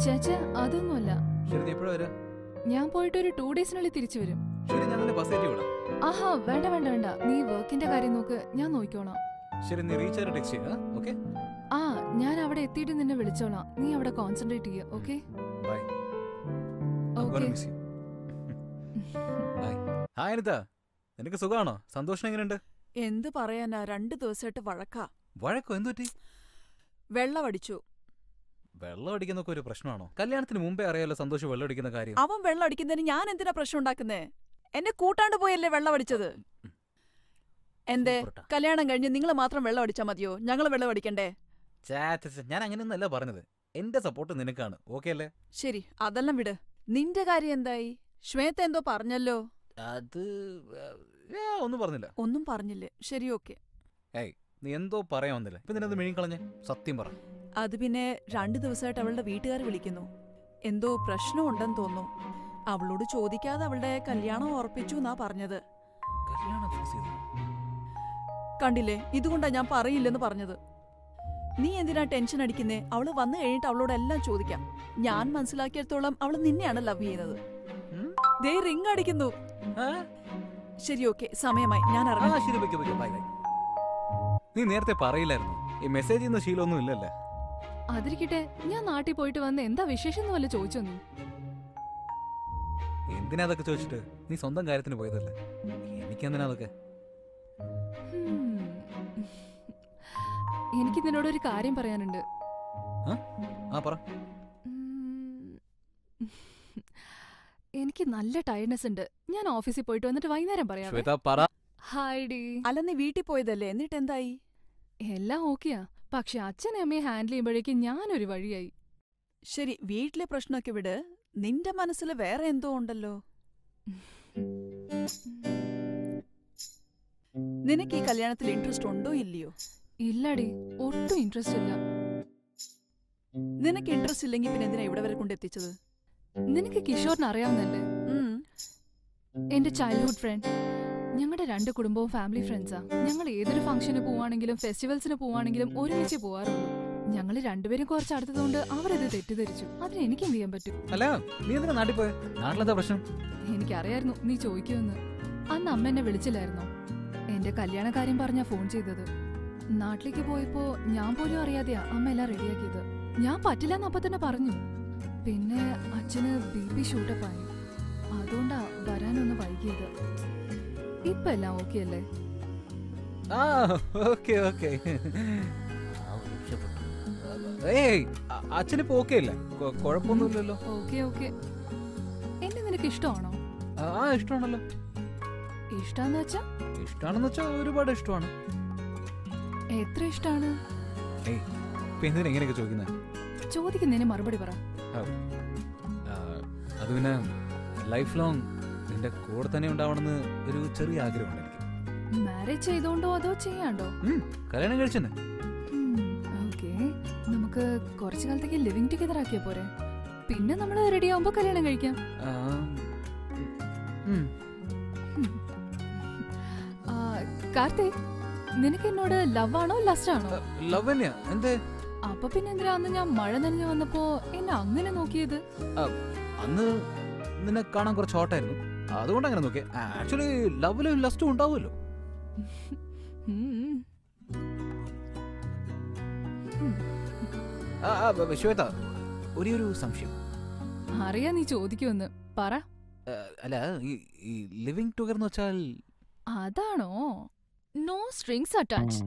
ചേച്ച അതൊന്നുമല്ല. ഞാൻ പോയിട്ട് ഒരു ടൂ ഡേയ്സിനുള്ളിൽ തിരിച്ചു വരും. ആഹാ വേണ്ട വേണ്ട വേണ്ട. നീ വർക്കിന്റെ കാര്യം നോക്ക് ഞാൻ നോക്കിക്കോളാം. ശരി നീ ടെക്സ്റ്റ് ചെയ്യുക ഓക്കെ ആ ഞാൻ അവിടെ എത്തിയിട്ട് നിന്നെ വിളിച്ചോളാം. നീ അവിടെ കോൺസെൻട്രേറ്റ് ചെയ്യ ഓക്കെ ബൈ ഹായ് അനിത. നിനക്ക് സുഖമാണോ സന്തോഷം എങ്ങനെയുണ്ട്? എന്ത് പറയാനാ? രണ്ടു ദിവസമായിട്ട് വഴക്കാ. വഴക്കോ? എന്തുപറ്റി വെള്ളമടിച്ചു വെള്ളം അടിക്കുന്നൊക്കെ ഒരു പ്രശ്നമാണോ? കല്യാണത്തിന് മുമ്പേ അറിയാലോ സന്തോഷം വെള്ളം അടിക്കുന്ന കാര്യം. അവൻ വെള്ളം അടിക്കുന്നതിന് ഞാൻ എന്തിനാ പ്രശ്നം ഉണ്ടാക്കുന്നേ? എന്നെ കൂട്ടാണ്ട് പോയല്ലേ വെള്ളം അടിച്ചത്? എന്തേ? കല്യാണം കഴിഞ്ഞ് നിങ്ങൾ മാത്രം വെള്ളം അടിച്ചാ മതിയോ? ഞങ്ങൾ വെള്ളം അടിക്കണ്ടേ? ഞാൻ അങ്ങനെയൊന്നല്ല പറഞ്ഞത്. എന്റെ സപ്പോർട്ട് നിനക്കാണ്. ഓക്കെ അല്ലേ? ശരി അതെല്ലാം വിട്. നിന്റെ കാര്യം എന്തായി? ശ്വേത എന്തോ പറഞ്ഞല്ലോ. അത് ഏ, ഒന്നും പറഞ്ഞില്ല. ഒന്നും പറഞ്ഞില്ലേ. ശരി ഓക്കെ. നീ എന്തോ പറയാൻ വന്നില്ല? ഇപ്പൊ നിന്നത് മെഴുകളഞ്ഞേ സത്യം പറ. അത് പിന്നെ രണ്ടു ദിവസമായിട്ട് അവളുടെ വീട്ടുകാർ വിളിക്കുന്നു. എന്തോ പ്രശ്നമുണ്ടെന്ന് തോന്നുന്നു. അവളോട് ചോദിക്കാതെ അവളുടെ കല്യാണം ഉറപ്പിച്ചു എന്നാ പറഞ്ഞത്. കല്യാണം ചെയ്തു കണ്ടില്ലേ? ഇതുകൊണ്ടാ ഞാൻ പറയില്ലെന്ന് പറഞ്ഞത്. നീ എന്തിനാ ടെൻഷൻ അടിക്കുന്നേ? അവൾ വന്നു കഴിഞ്ഞിട്ട് അവളോട് എല്ലാം ചോദിക്കാം. ഞാൻ മനസ്സിലാക്കിയിടത്തോളം അവൾ നിന്നെയാണ് ലവ് ചെയ്യുന്നത്. ദേ റിങ് അടിക്കുന്നു? ശരി ഓക്കെ. സമയമായി. ഞാൻ നീ നേരത്തെ പറയില്ലായിരുന്നു. ഈ മെസ്സേജ് ചെയ്യുന്ന ശീലമൊന്നും ഇല്ലല്ലേ? അതിരിക്കട്ടെ ഞാൻ നാട്ടിൽ പോയിട്ട് വന്ന് എന്താ വിശേഷം എന്ന് വല്ല ചോദിച്ചോ നീ എന്തിനാ അതൊക്കെ ചോദിച്ചിട്ട്? നീ സ്വന്തം കാര്യത്തിന് പോയതല്ലേ? എനിക്കെന്തിനാ അതൊക്കെ? ഹും. നിന്നോട് ഒരു കാര്യം പറയാനുണ്ട്. ആ പറ. എനിക്ക് നല്ല ടയർഡ്നെസ് ഉണ്ട്. ഞാൻ ഓഫീസിൽ പോയിട്ട് വന്നിട്ട് വൈകുന്നേരം പറയാം ഹായ് ഡി. അല്ല നീ വീട്ടിൽ പോയതല്ലേ? എന്നിട്ട് എന്തായി? എല്ലാം ഓക്കെയാ. പക്ഷെ അച്ഛനെ അമ്മയെ ഹാൻഡിൽ ചെയ്യുമ്പോഴേക്കും ഞാനൊരു വഴിയായി. ശരി വീട്ടിലെ പ്രശ്നമൊക്കെ വിട്. നിന്റെ മനസ്സിൽ വേറെ എന്തോ ഉണ്ടല്ലോ. നിനക്ക് ഈ കല്യാണത്തിൽ ഇൻട്രസ്റ്റ് ഉണ്ടോ ഇല്ലയോ? ഇല്ലടി ഒട്ടും ഇൻട്രസ്റ്റ് ഇല്ല. നിനക്ക് ഇൻട്രസ്റ്റ് ഇല്ലെങ്കിൽ പിന്നെ എന്തിനാ ഇവിടെ വരെ കൊണ്ട് എത്തിച്ചത്? നിനക്ക് കിഷോറിനെ അറിയാവുന്നല്ലേ എന്റെ ചൈൽഡ്ഹുഡ് ഫ്രണ്ട് ഞങ്ങളുടെ രണ്ട് കുടുംബവും ഫാമിലി ഫ്രണ്ട്സാ ഞങ്ങൾ ഏതൊരു ഫംഗ്ഷന് പോവാണെങ്കിലും ഫെസ്റ്റിവൽസിന് പോവാണെങ്കിലും ഒരുമിച്ച് പോവാറുള്ളൂ. ഞങ്ങൾ രണ്ടുപേരും കുറച്ച് അടുത്തതുകൊണ്ട് അവരത് തെറ്റിദ്ധരിച്ചു. അതിന് എനിക്ക് എന്ത് ചെയ്യാൻ പറ്റും? അല്ല നീ എന്തിനാ നാട്ടിൽ പോയ? നാട്ടിലെന്താ പ്രശ്നം? എനിക്കറിയായിരുന്നു നീ ചോദിക്കുമെന്ന്. അന്ന് അമ്മ എന്നെ വിളിച്ചില്ലായിരുന്നോ? എന്റെ കല്യാണ കാര്യം പറഞ്ഞാ ഫോൺ ചെയ്തത്. നാട്ടിലേക്ക് പോയപ്പോ ഞാൻ പോലും അറിയാതെയാ അമ്മ എല്ലാം റെഡിയാക്കിയത്. ഞാൻ പറ്റില്ലെന്ന് അപ്പൊ തന്നെ പറഞ്ഞു. പിന്നെ അച്ഛന് ബി പി ഷൂട്ടപ്പായി. അതുകൊണ്ടാ വരാനൊന്ന് വൈകിയത്. ഇപ്പൊ എല്ലാം ഓക്കെ അല്ലേ? ഓക്കെ ഓക്കെ ഏയ് അ- അച്ഛനിപ്പോ ഓക്കെ അല്ലേ? കൊ- കുഴപ്പമൊന്നുമില്ലല്ലോ ഓക്കെ ഓക്കെ എന്നെ നിനക്ക് ഇഷ്ടമാണോ? ആ ഇഷ്ടമാണല്ലോ. ഇഷ്ടാന്ന് വെച്ചാ ഒരുപാട് ഇഷ്ടമാണ്. എത്ര ഇഷ്ടാണ്? എങ്ങനെയൊക്കെ ചോദിക്കുന്നത് ചോദിക്കുന്നതിന് മറുപടി പറ. അത് പിന്നെ ലൈഫ് ലോങ് നിന്റെ കൂടെ തന്നെ ഉണ്ടാവണമെന്ന് ഒരു ചെറിയ ആഗ്രഹമുണ്ട് എനിക്ക്. മാരേജ് ചെയ്തോണ്ടോ അതോ ചെയ്യാണ്ടോ? കല്യാണം കഴിച്ചെന്നെ. നമുക്ക് കുറച്ചു കാലത്തേക്ക് ലിവിങ് ടുഗദർ ആക്കിയ പോരെ. പിന്നെ നമ്മൾ റെഡി ആവുമ്പോ കല്യാണം കഴിക്കാം. കാർത്തിക് നിനക്ക് എന്നോട് ലവ് ആണോ ലസ്റ്റ് ആണോ ലവ് തന്നെയാ എന്തേ? അപ്പൊ പിന്നെ എന്തിനാ അന്ന് ഞാൻ മഴ നനഞ്ഞു വന്നപ്പോ എന്നെ അങ്ങനെ നോക്കിയത്? അന്ന് നിന്നെ കാണാൻ കുറച്ച് ഓട്ടായിരുന്നു അതുകൊണ്ട് അങ്ങനെ നോക്കിയേ. ആക്ച്വലി ലവിലും ലസ്റ്റും ഉണ്ടാവുമല്ലോ. ശ്വേത ഒരേ ഒരു സംശയം. അറിയാ നീ ചോദിക്കുമെന്ന്. പറ. അല്ല ഈ ലിവിങ് ടുഗർ എന്ന് വെച്ചാൽ അതാണോ? നോ സ്ട്രിങ്സ് അറ്റാച്ച്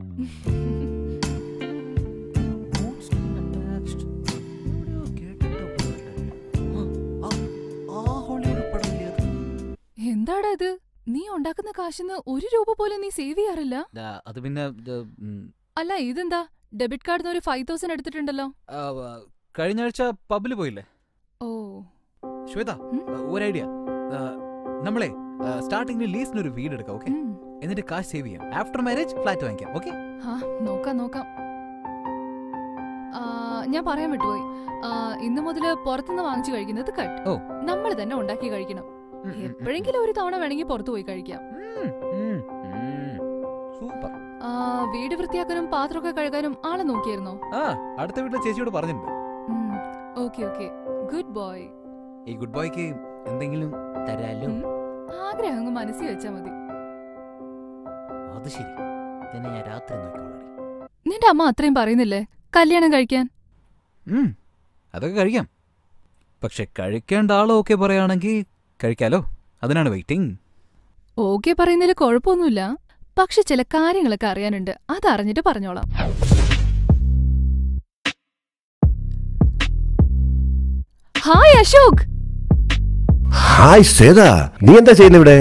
എന്താടാ ഇത്? നീ ഉണ്ടാക്കുന്ന കാശിന്ന് ഒരു രൂപ പോലും നീ സേവ് ചെയ്യാറില്ല? അത് പിന്നെ അല്ല ഇതെന്താ? ഡെബിറ്റ് കാർഡിൽ ഒരു ഫൈവ് തൗസൻഡ് എടുത്തിട്ടുണ്ടല്ലോ. കഴിഞ്ഞ ആഴ്ച പബ്ബിൽ പോയില്ലേ? ഓ. ശ്വേത ഒരു ഐഡിയ നമ്മളെ സ്റ്റാർട്ടിംഗിൽ ലീസിന് ഒരു വീട് എടുക്കാം ഓക്കെ. എന്നിട്ട് കാശ് സേവ് ചെയ്യാം. ആഫ്റ്റർ മാരേജ് ഫ്ലാറ്റ് വാങ്ങിക്കാം. ഓക്കെ നോക്കാം നോക്കാം. ഞാൻ പറയാൻ വിട്ടുപോയി. ഇന്നു മുതൽ പുറത്തുനിന്ന് വാങ്ങിച്ചു കഴിക്കുന്നത് കട്ട് ഓ. നമ്മൾ തന്നെ ഉണ്ടാക്കി കഴിക്കണം. എപ്പോഴെങ്കിലും ഒരു തവണ വേണമെങ്കിൽ പുറത്തു പോയി കഴിക്കാം. സൂപ്പർ. വീട് വൃത്തിയാക്കാനും പാത്രമൊക്കെ കഴുകാനും ആളെ നോക്കിയായിരുന്നോ? ആ അടുത്ത വീട്ടിലെ ചേച്ചിയോട് പറഞ്ഞിട്ടുണ്ട്. ഓക്കെ ഓക്കെ ഗുഡ് ബോയ് ഈ ഗുഡ് ബോയ്ക്ക് എന്തെങ്കിലും തരാലോ? ആഗ്രഹം മനസ്സിൽ വെച്ചാ മതി. അത് ശരി. തന്നെ ഞാൻ രാത്രി നോക്കിക്കോളാം. നിന്റെ അമ്മ അത്രയും പറയുന്നില്ലേ? കല്യാണം കഴിക്കാൻ. അതൊക്കെ കഴിക്കാം. പക്ഷെ കഴിക്കേണ്ട ആളോ ഓക്കെ പറയുകയാണെങ്കിൽ കഴിക്കാലോ. അതിനാണ് വെയിറ്റിംഗ്. ഓക്കെ പറയുന്നതിൽ കുഴപ്പമൊന്നുമില്ല. പക്ഷെ ചില കാര്യങ്ങളൊക്കെ അറിയാനുണ്ട്. അതറിഞ്ഞിട്ട് പറഞ്ഞോളാം. ഹായ് അശോക്. ഹായ് ശ്വേത. നീ എന്താ ചെയ്യുന്നത് ഇവിടെ?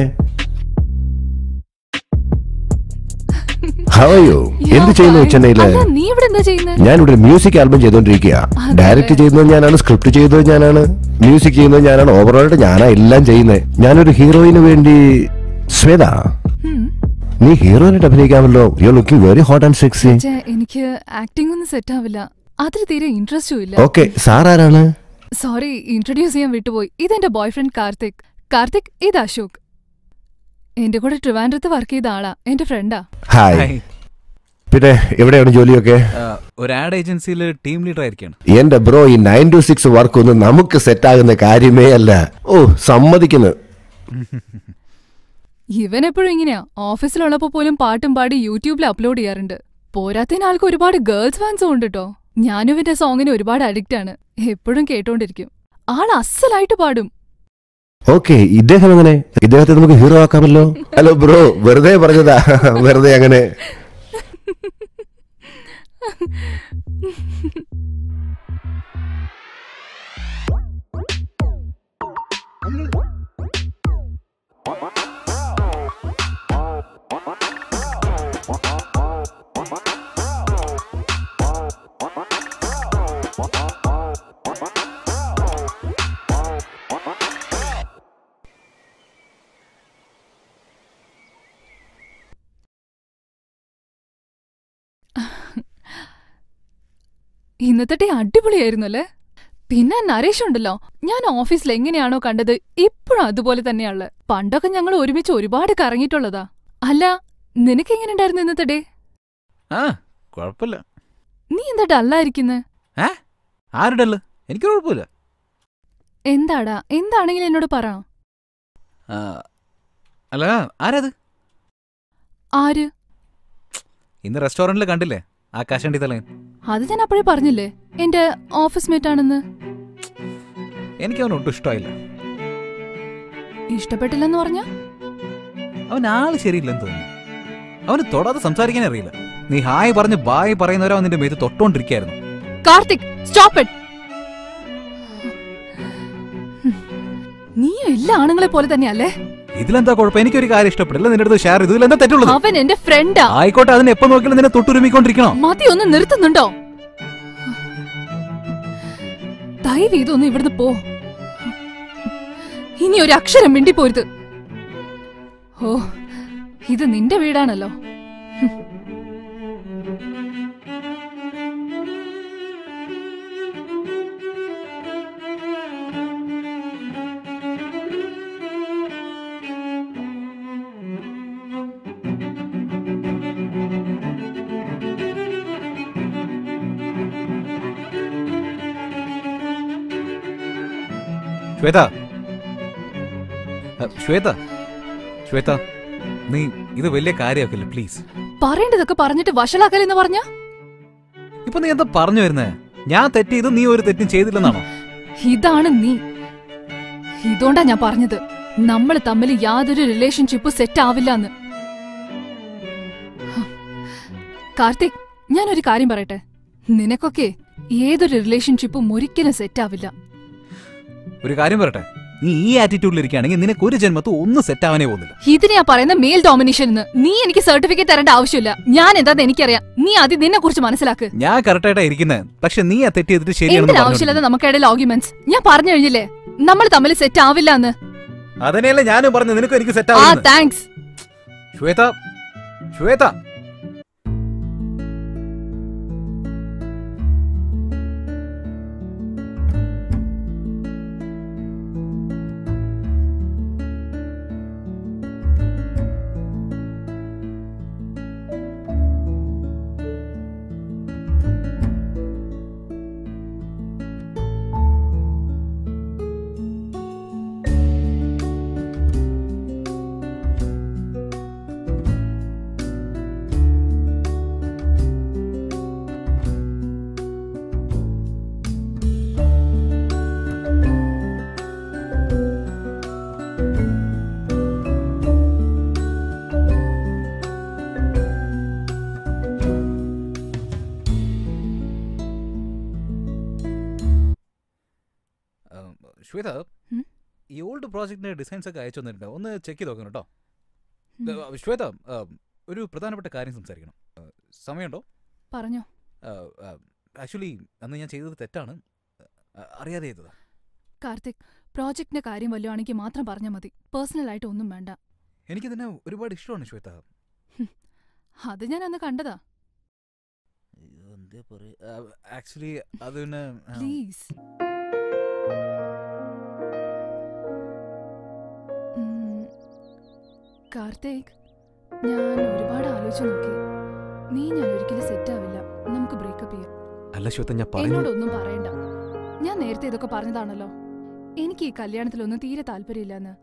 Are എന്ത് ചെയ്യുന്നു ചെന്നൈയിൽ? നീ ഇവിടെ എന്താ ചെയ്യുന്നത് ഞാൻ ഇവിടെ മ്യൂസിക് ആൽബം ചെയ്തോണ്ടിരിക്കുക ഡയറക്റ്റ് ചെയ്യുന്നത് ഞാനാണ് സ്ക്രിപ്റ്റ് ചെയ്തത് ഞാനാണ്. മ്യൂസിക് ചെയ്യുന്നത് ഞാനാണ്. ഓവറോളായിട്ട് ഞാനാ എല്ലാം ചെയ്യുന്നത് ഞാനൊരു ഹീറോയിന് വേണ്ടി ശ്വേത. നീ ഹീറോയിനായിട്ട് അഭിനയിക്കാമല്ലോ. You looking very hot and sexy എനിക്ക് ആക്ടിംഗ് ഒന്നും സെറ്റ് ആവില്ല. അതിൽ തീരെ ഇൻട്രസ്റ്റും ഇല്ല. ഓക്കെ സാർ ആരാണ്? സോറി ഇൻട്രൊഡ്യൂസ് ചെയ്യാൻ വിട്ടുപോയി. ഇതെന്റെ ബോയ്ഫ്രണ്ട് കാർത്തിക്. കാർത്തിക് ഇത് അശോക്. എന്റെ കൂടെ ട്രിവാൻഡ്രത്ത് വർക്ക് ചെയ്ത ആളാ. എന്റെ ഫ്രണ്ടാ ഹായ്. പിന്നെ എവിടെയാണ് ജോലിയൊക്കെ? ഒരു ആഡ് ഏജൻസിയിൽ ടീം ലീഡർ ആയിരിക്കാണ് എന്റെ ബ്രോ ഈ നയൻ ടു സിക്സ് വർക്ക് ഒന്നും നമുക്ക് സെറ്റ് ആകുന്ന കാര്യമേ അല്ല. ഓ സമ്മതിക്കുന്നു. ഇവൻ എപ്പോഴും ഇങ്ങനെയാ. ഓഫീസിലുള്ളപ്പോ പോലും പാട്ടും പാടി യൂട്യൂബിൽ അപ്ലോഡ് ചെയ്യാറുണ്ട്. പോരാത്തതിന് ആൾക്ക് ഒരുപാട് ഗേൾസ് ഫാൻസും ഉണ്ട് കേട്ടോ ഞാനും ഇവന്റെ സോങ്ങിന് ഒരുപാട് അഡിക്റ്റ് ആണ്. എപ്പോഴും കേട്ടോണ്ടിരിക്കും. ആൾ അസലായിട്ട് പാടും. ഓക്കെ ഇദ്ദേഹം എങ്ങനെ? ഇദ്ദേഹത്തെ നമുക്ക് ഹീറോ ആക്കാമല്ലോ? ഹലോ ബ്രോ വെറുതെ പറഞ്ഞതാ. വെറുതെ അങ്ങനെ. ഇന്നത്തെ ഡേ അടിപൊളിയായിരുന്നു അല്ലേ പിന്നെ നരേഷ് ഉണ്ടല്ലോ. ഞാൻ ഓഫീസിൽ എങ്ങനെയാണോ കണ്ടത് ഇപ്പോഴും അതുപോലെ തന്നെയാൾ പണ്ടൊക്കെ ഞങ്ങൾ ഒരുമിച്ച് ഒരുപാട് കറങ്ങിയിട്ടുള്ളതാ. അല്ല നിനക്ക് എങ്ങനെ ഉണ്ടായിരുന്നു ഇന്നത്തെ ഡേ? ആ കുഴപ്പമില്ല. നീ എന്താ ഡല്ലായിരിക്കുന്നെ എനിക്ക് കുഴപ്പമില്ല. എന്താടാ? എന്താണെങ്കിലും എന്നോട് പറ. അല്ല ആരത്? ആര്? ഇന്ന് റെസ്റ്റോറന്റിൽ കണ്ടില്ലേ? ആകാശണ്ടി തലയൻ അത് ഞാൻ അപ്പോഴേ പറഞ്ഞില്ലേ? എന്റെ ഓഫീസ് മേറ്റ് ആണെന്ന്. എനിക്ക് അവൻ ഒട്ടും ഇഷ്ടമായില്ല. ഇഷ്ടപ്പെട്ടില്ലെന്ന് പറഞ്ഞ? അവൻ ആൾ ശരിയില്ലെന്ന് തോന്നുന്നു. അവന് തൊടാതെ സംസാരിക്കാൻ അറിയില്ല. നീ ഹായ് പറഞ്ഞ് ബായ് പറയുന്നവരോ നിന്റെ മേത്ത് തൊട്ടോണ്ടിരിക്കായിരുന്നു. Karthik stop it. നീ എല്ലാ ആണുങ്ങളെ പോലെ തന്നെയല്ലേ? ഇതിലെന്താ കുഴപ്പം? എനിക്കൊരു കാര്യം ഇഷ്ടപ്പെടില്ല. നിന്റെ അടുത്ത് ഷെയർ ചെയ്തു ഇതിലെന്താ തെറ്റുള്ളത്? അവൻ എന്റെ ഫ്രണ്ടാ ആയിക്കോട്ടെ അതിന് എപ്പോ നോക്കിയാലും നിന്നെ തൊട്ടുരുമിക്കൊണ്ടിരിക്കണോ? മതി ഒന്ന് നിർത്തുന്നുണ്ടോ? ദയവ് ഇതൊന്ന് ഇവിടുന്ന് പോ. ഇനി ഒരു അക്ഷരം മിണ്ടിപ്പോരുത്. ഓ ഇത് നിന്റെ വീടാണല്ലോ. ശ്വേത. ശ്വേത. ശ്വേത നീ ഇത് വലിയ കാര്യമാക്കില്ല പ്ലീസ്. പറയേണ്ടതൊക്കെ പറഞ്ഞിട്ട് വഷളാക്കലെന്ന് പറഞ്ഞ? ഇപ്പൊ നീ എന്താ പറഞ്ഞു വരുന്നേ? ഞാൻ തെറ്റ് ചെയ്ത് നീ ഒരു തെറ്റും ചെയ്തില്ലെന്നാണോ? ഇതാണ് നീ. ഇതോണ്ടാ ഞാൻ പറഞ്ഞത്. നമ്മൾ തമ്മിൽ യാതൊരു റിലേഷൻഷിപ്പ് സെറ്റ് ആവില്ല എന്ന് കാർത്തിക് ഞാനൊരു കാര്യം പറയട്ടെ? നിനക്കൊക്കെ ഏതൊരു റിലേഷൻഷിപ്പും ഒരിക്കലും സെറ്റ് ആവില്ല. ഒരു കാര്യം പറട്ടെ നീ ഈ ആറ്റിറ്റ്യൂഡിൽ ഇരിക്കുകയാണെങ്കിൽ നിനക്ക് ഒരു ജന്മത്തും ഒന്നും സെറ്റ് ആവാനേ പോകുന്നില്ല. ഇതിനെയാ പറയുന്ന മെയിൽ ഡോമിനേഷൻ എന്ന് നീ എനിക്ക് സർട്ടിഫിക്കറ്റ് തരേണ്ട ആവശ്യമില്ല. ഞാൻ എന്താന്ന് എനിക്കറിയാം. നീ ആദ്യം നിന്നെ കുറിച്ച് മനസ്സിലാക്ക്. ഞാൻ കറക്റ്റായിട്ടാ ഇരിക്കുന്നത് പക്ഷെ നീ ആ തെറ്റ് ചെയ്തിട്ട് ശരിയാണെന്ന് എന്തിനാ. ആവശ്യമില്ലാതെ നമുക്കിടയിൽ ആർഗ്യുമെന്റ്സ് ഞാൻ പറഞ്ഞു കഴിഞ്ഞില്ലേ? നമ്മൾ തമ്മിൽ സെറ്റ് ആവില്ല എന്ന്. അതന്നെയല്ലേ ഞാനും പറഞ്ഞു നിനക്ക് എനിക്ക് സെറ്റ് ആ ആവുന്നു താങ്ക്സ് ശ്വേത ശ്വേത ശ്വേത? ഈ ഓൾഡ് പ്രോജക്റ്റിന്റെ ഡിസൈൻസ് ഒക്കെ അയച്ചു തന്നിട്ടുണ്ട്. ഒന്ന് ചെക്ക് ചെയ്ത് നോക്കണം കേട്ടോ. ശ്വേത ഒരു പ്രധാനപ്പെട്ട കാര്യം സംസാരിക്കണം. സമയമുണ്ടോ? പറഞ്ഞോ. ആക്ച്വലി അന്ന് ഞാൻ ചെയ്തത് തെറ്റാണ്. അറിയാതെ ചെയ്തതാ. കാർത്തിക് പ്രോജക്റ്റിന്റെ കാര്യം വല്ലതുമാണെങ്കിൽ മാത്രം പറഞ്ഞാൽ മതി. പേഴ്സണൽ ആയിട്ട് ഒന്നും വേണ്ട. എനിക്ക് തന്നെ ഒരുപാട് ഇഷ്ടമാണ് ശ്വേത. അത് ഞാൻ അന്ന് കണ്ടതാ. ആക്ച്വലി അത് പ്ലീസ് കാർത്തിക് ഞാൻ ഒരുപാട് ആലോചിച്ചു നോക്കി. നീ ഞാൻ ഒരിക്കലും സെറ്റ് ആവില്ല. നമുക്ക് ബ്രേക്കപ്പ് ചെയ്യാം. അല്ല ശ്വേത ഞാൻ എന്നോടൊന്നും പറയണ്ട. ഞാൻ നേരത്തെ ഇതൊക്കെ പറഞ്ഞതാണല്ലോ. എനിക്ക് ഈ കല്യാണത്തിലൊന്നും തീരെ താല്പര്യമില്ലെന്ന്.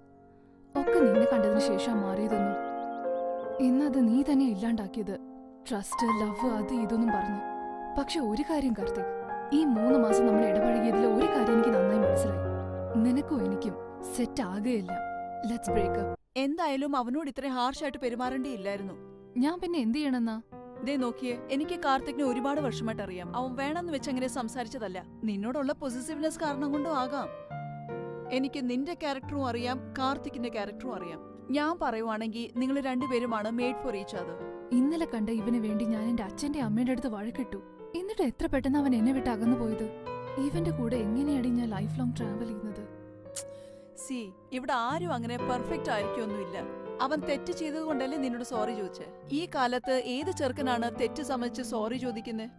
ഒക്കെ നിന്നെ കണ്ടതിന് ശേഷം മാറിയതൊന്നും. ഇന്നത് നീ തന്നെ ഇല്ലാണ്ടാക്കിയത്. ട്രസ്റ്റ് ലവ് അത് ഇതൊന്നും പറഞ്ഞു. പക്ഷെ ഒരു കാര്യം കാർത്തിക് ഈ മൂന്ന് മാസം നമ്മൾ ഇടപഴകിയതിൽ ഒരു കാര്യം എനിക്ക് നന്നായി മനസ്സിലായി. നിനക്കും എനിക്കും സെറ്റ് ആകുകയില്ല. ലെറ്റ്സ് ബ്രേക്കപ്പ് എന്തായാലും അവനോട് ഇത്രയും ഹാർഷായിട്ട് പെരുമാറേണ്ടിയില്ലായിരുന്നു. ഞാൻ പിന്നെ എന്ത് ചെയ്യണമെന്നാ? ദേ നോക്കിയേ എനിക്ക് കാർത്തിക്കിനെ ഒരുപാട് വർഷമായിട്ട് അറിയാം. അവൻ വേണമെന്ന് വെച്ച് അങ്ങനെ സംസാരിച്ചതല്ല. നിന്നോടുള്ള പൊസിറ്റീവ്നെസ് കാരണം കൊണ്ടും ആകാം. എനിക്ക് നിന്റെ ക്യാരക്ടറും അറിയാം കാർത്തിക്കിന്റെ ക്യാരക്ടറും അറിയാം. ഞാൻ പറയുവാണെങ്കിൽ നിങ്ങൾ രണ്ടുപേരുമാണ് മേഡ് ഫോർ ഈച്ച് അതർ ഇന്നലെ കണ്ട ഇവന് വേണ്ടി ഞാൻ എന്റെ അച്ഛന്റെ അമ്മയുടെ അടുത്ത് വഴക്കിട്ടു. എന്നിട്ട് എത്ര പെട്ടെന്ന് അവൻ എന്നെ വിട്ട് അകന്നു പോയത് ഇവന്റെ കൂടെ എങ്ങനെയാണ് ഞാൻ ലൈഫ് ലോങ് ട്രാവൽ ചെയ്യുന്നത്? സി ഇവിടെ ആരും അങ്ങനെ പെർഫെക്റ്റ് ആയിരിക്കൊന്നുമില്ല. അവൻ തെറ്റ് ചെയ്തത് കൊണ്ടല്ലേ നിന്നോട് സോറി ചോദിച്ചേ? ഈ കാലത്ത് ഏത് ചെറുക്കനാണ് തെറ്റ് സമ്മതിച്ച് സോറി ചോദിക്കുന്നത്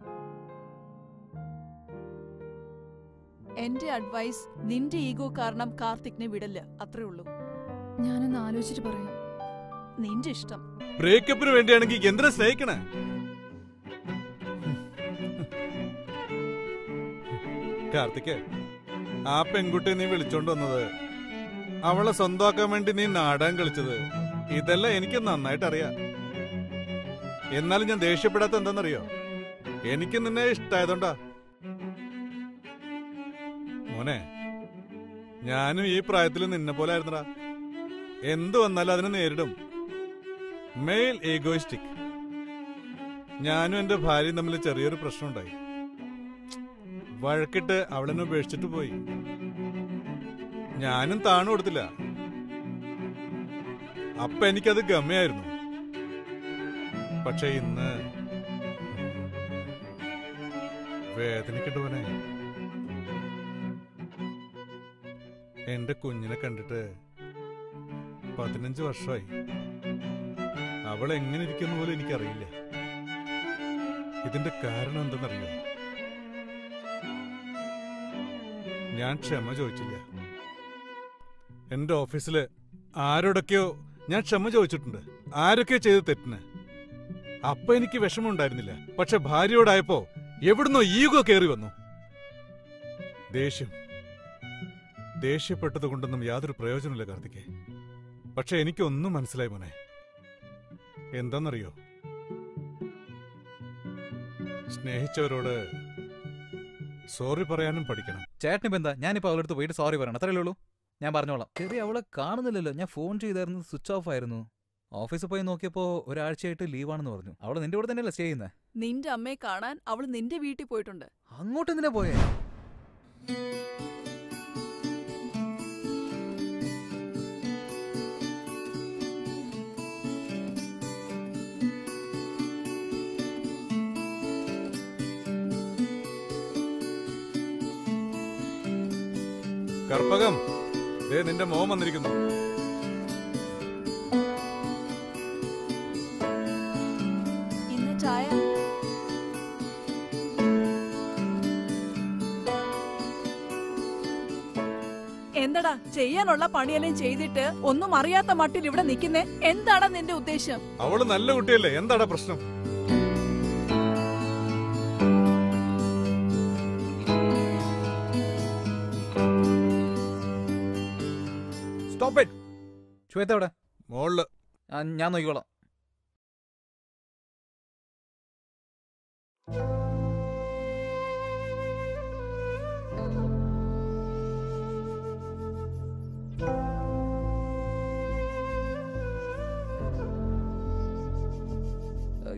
എന്റെ അഡ്വൈസ് നിന്റെ ഈഗോ കാരണം കാർത്തിക്നെ വിടല്ല. അത്രേ ഉള്ളൂ. ഞാനൊന്ന് ആലോചിച്ചിട്ട് പറയാം. നിന്റെ ഇഷ്ടം. ബ്രേക്കപ്പിന് വേണ്ടിയാണെങ്കിൽ എന്തിനാ സ്നേഹിക്കണേ? കാർത്തിക് ആ പെൺകുട്ടിയെ നീ വിളിച്ചോണ്ട് വന്നത് അവളെ സ്വന്തമാക്കാൻ വേണ്ടി നീ നാടകം കളിച്ചത്. ഇതെല്ലാം എനിക്ക് നന്നായിട്ട് അറിയാം. എന്നാലും ഞാൻ ദേഷ്യപ്പെടാത്ത എന്താണെന്നറിയോ? എനിക്ക് നിന്നെ ഇഷ്ടായതുകൊണ്ടാ. മോനെ ഞാനും ഈ പ്രായത്തിൽ നിന്നെ പോലെ ആയിരുന്നടാ. എന്തു വന്നാലും അതിനെ നേരിടും. മെയിൽ ഈഗോയിസ്റ്റിക് ഞാനും എന്റെ ഭാര്യയും തമ്മിൽ ചെറിയൊരു പ്രശ്നമുണ്ടായി. വഴക്കിട്ട് അവളെന്നെ ഉപേക്ഷിച്ചിട്ട് പോയി. ഞാനും താണു കൊടുത്തില്ല. അപ്പൊ എനിക്കത് ഗമയായിരുന്നു. പക്ഷെ ഇന്ന് വേദനിക്കട്ടുവനെ എന്റെ കുഞ്ഞിനെ കണ്ടിട്ട് പതിനഞ്ച് വർഷമായി. അവൾ എങ്ങനെ ഇരിക്കുന്ന പോലും എനിക്കറിയില്ല. ഇതിന്റെ കാരണം എന്തെന്നറിയോ? ഞാൻ ക്ഷമ ചോദിച്ചില്ല. എന്റെ ഓഫീസിൽ ആരോടൊക്കെയോ ഞാൻ ക്ഷമ ചോദിച്ചിട്ടുണ്ട്. ആരൊക്കെയോ ചെയ്ത് തെറ്റിന്. അപ്പൊ എനിക്ക് വിഷമമുണ്ടായിരുന്നില്ല. പക്ഷെ ഭാര്യയോടായപ്പോ എവിടുന്നോ ഈഗോ കയറി വന്നു. ദേഷ്യം. ദേഷ്യപ്പെട്ടത് കൊണ്ടൊന്നും യാതൊരു പ്രയോജനമില്ല കാർത്തികേ. പക്ഷെ എനിക്കൊന്നും മനസ്സിലായി മോനെ. എന്താണെന്നറിയോ സ്നേഹിച്ചവരോട് സോറി പറയാനും പഠിക്കണം. ചേട്ടനിപ്പോ എന്താ ഞാനിപ്പോ അവളുടെ അടുത്ത് പോയിട്ട് സോറി പറയണം. അത്രയല്ലേ ഉള്ളൂ? ഞാൻ പറഞ്ഞോളാം. ചെറിയ അവളെ കാണുന്നില്ലല്ലോ. ഞാൻ ഫോൺ ചെയ്തായിരുന്നു സ്വിച്ച് ഓഫ് ആയിരുന്നു. ഓഫീസിൽ പോയി നോക്കിയപ്പോ ഒരാഴ്ചയായിട്ട് ലീവാണെന്ന് പറഞ്ഞു. അവൾ നിന്റെ കൂടെ തന്നെയല്ലേ സ്റ്റേ ചെയ്യുന്നത് നിന്റെ അമ്മയെ കാണാൻ അവൾ നിന്റെ വീട്ടിൽ പോയിട്ടുണ്ട്. അങ്ങോട്ട് എന്തിനാ പോയേ? കർപ്പകം. ദേ നിന്റെ മോൻ വന്നിരിക്കുന്നു. ഇന്ന് ചായ? എന്തടാ ചെയ്യാനുള്ള പണിയെല്ലാം ചെയ്തിട്ട് ഒന്നും അറിയാത്ത മട്ടിൽ ഇവിടെ നിൽക്കുന്നേ? എന്താടാ നിന്റെ ഉദ്ദേശം? അവൾ നല്ല കുട്ടിയല്ലേ എന്താടാ പ്രശ്നം? ശ്വേത എവിടെ മോളിൽ. ആ, ഞാൻ നോക്കിക്കോളാം.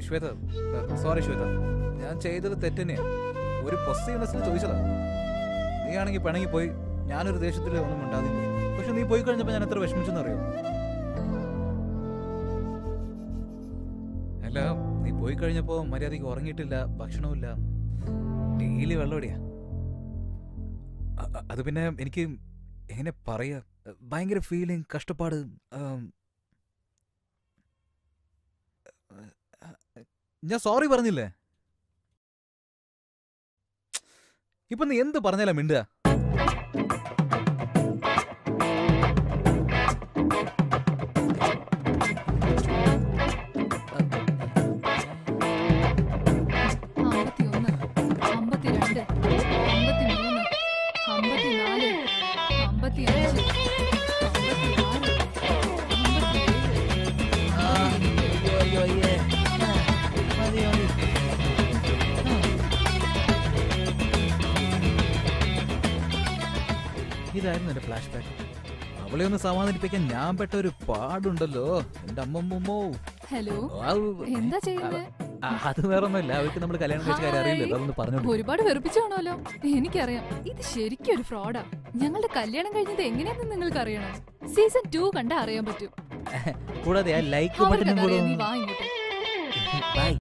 ശ്വേത സോറി ശ്വേത. ഞാൻ ചെയ്തത് തെറ്റ് തന്നെയാ ഒരു പൊസീവ്നെസ്സിൽ ചോദിച്ചതാ. നീ ആണെങ്കിൽ പിണങ്ങി പോയി ഞാനൊരു ദേഷ്യത്തിൽ ഒന്നും പോയി. പക്ഷെ നീ പോയി കഴിഞ്ഞപ്പോൾ ഞാൻ എത്ര വിഷമിച്ചെന്ന് അറിയോ അല്ല നീ പോയി കഴിഞ്ഞപ്പോൾ മര്യാദയ്ക്ക് ഉറങ്ങിയിട്ടില്ല ഭക്ഷണമില്ല ഡെയിലി വെള്ളമടിയാ അത് പിന്നെ എനിക്ക് എങ്ങനെ പറയാ? ഭയങ്കര ഫീലിംഗ് കഷ്ടപ്പാട്. ഞാൻ സോറി പറഞ്ഞില്ലേ? ഇപ്പൊ നീ എന്ത് പറഞ്ഞാലാ മിണ്ടുക ഇതായിരുന്നു എന്റെ ഫ്ലാഷ് ബാക്ക് അവളെ ഒന്ന് സമാധാനിപ്പിക്കാൻ ഞാൻ പെട്ട ഒരു പാടുണ്ടല്ലോ. എന്റെ അമ്മമ്മോ ഹലോ എന്താ ചെയ്യുന്നത് അത് വേറെ ഒന്നുമില്ല അവർക്ക് നമ്മൾ കല്യാണം കഴിച്ച കാര്യം അതൊന്ന് പറഞ്ഞു ഒരുപാട് വെറുപ്പിച്ചാണല്ലോ എനിക്കറിയാം. ഇത് ശരിക്കും ഒരു ഫ്രോഡാ ഞങ്ങളുടെ കല്യാണം കഴിഞ്ഞത് എങ്ങനെയാണെന്ന് നിങ്ങൾക്ക് അറിയണം സീസൺ ടു കണ്ടാ അറിയാൻ പറ്റും. കൂടാതെ ആ ലൈക്ക് ബട്ടനും കൂടെ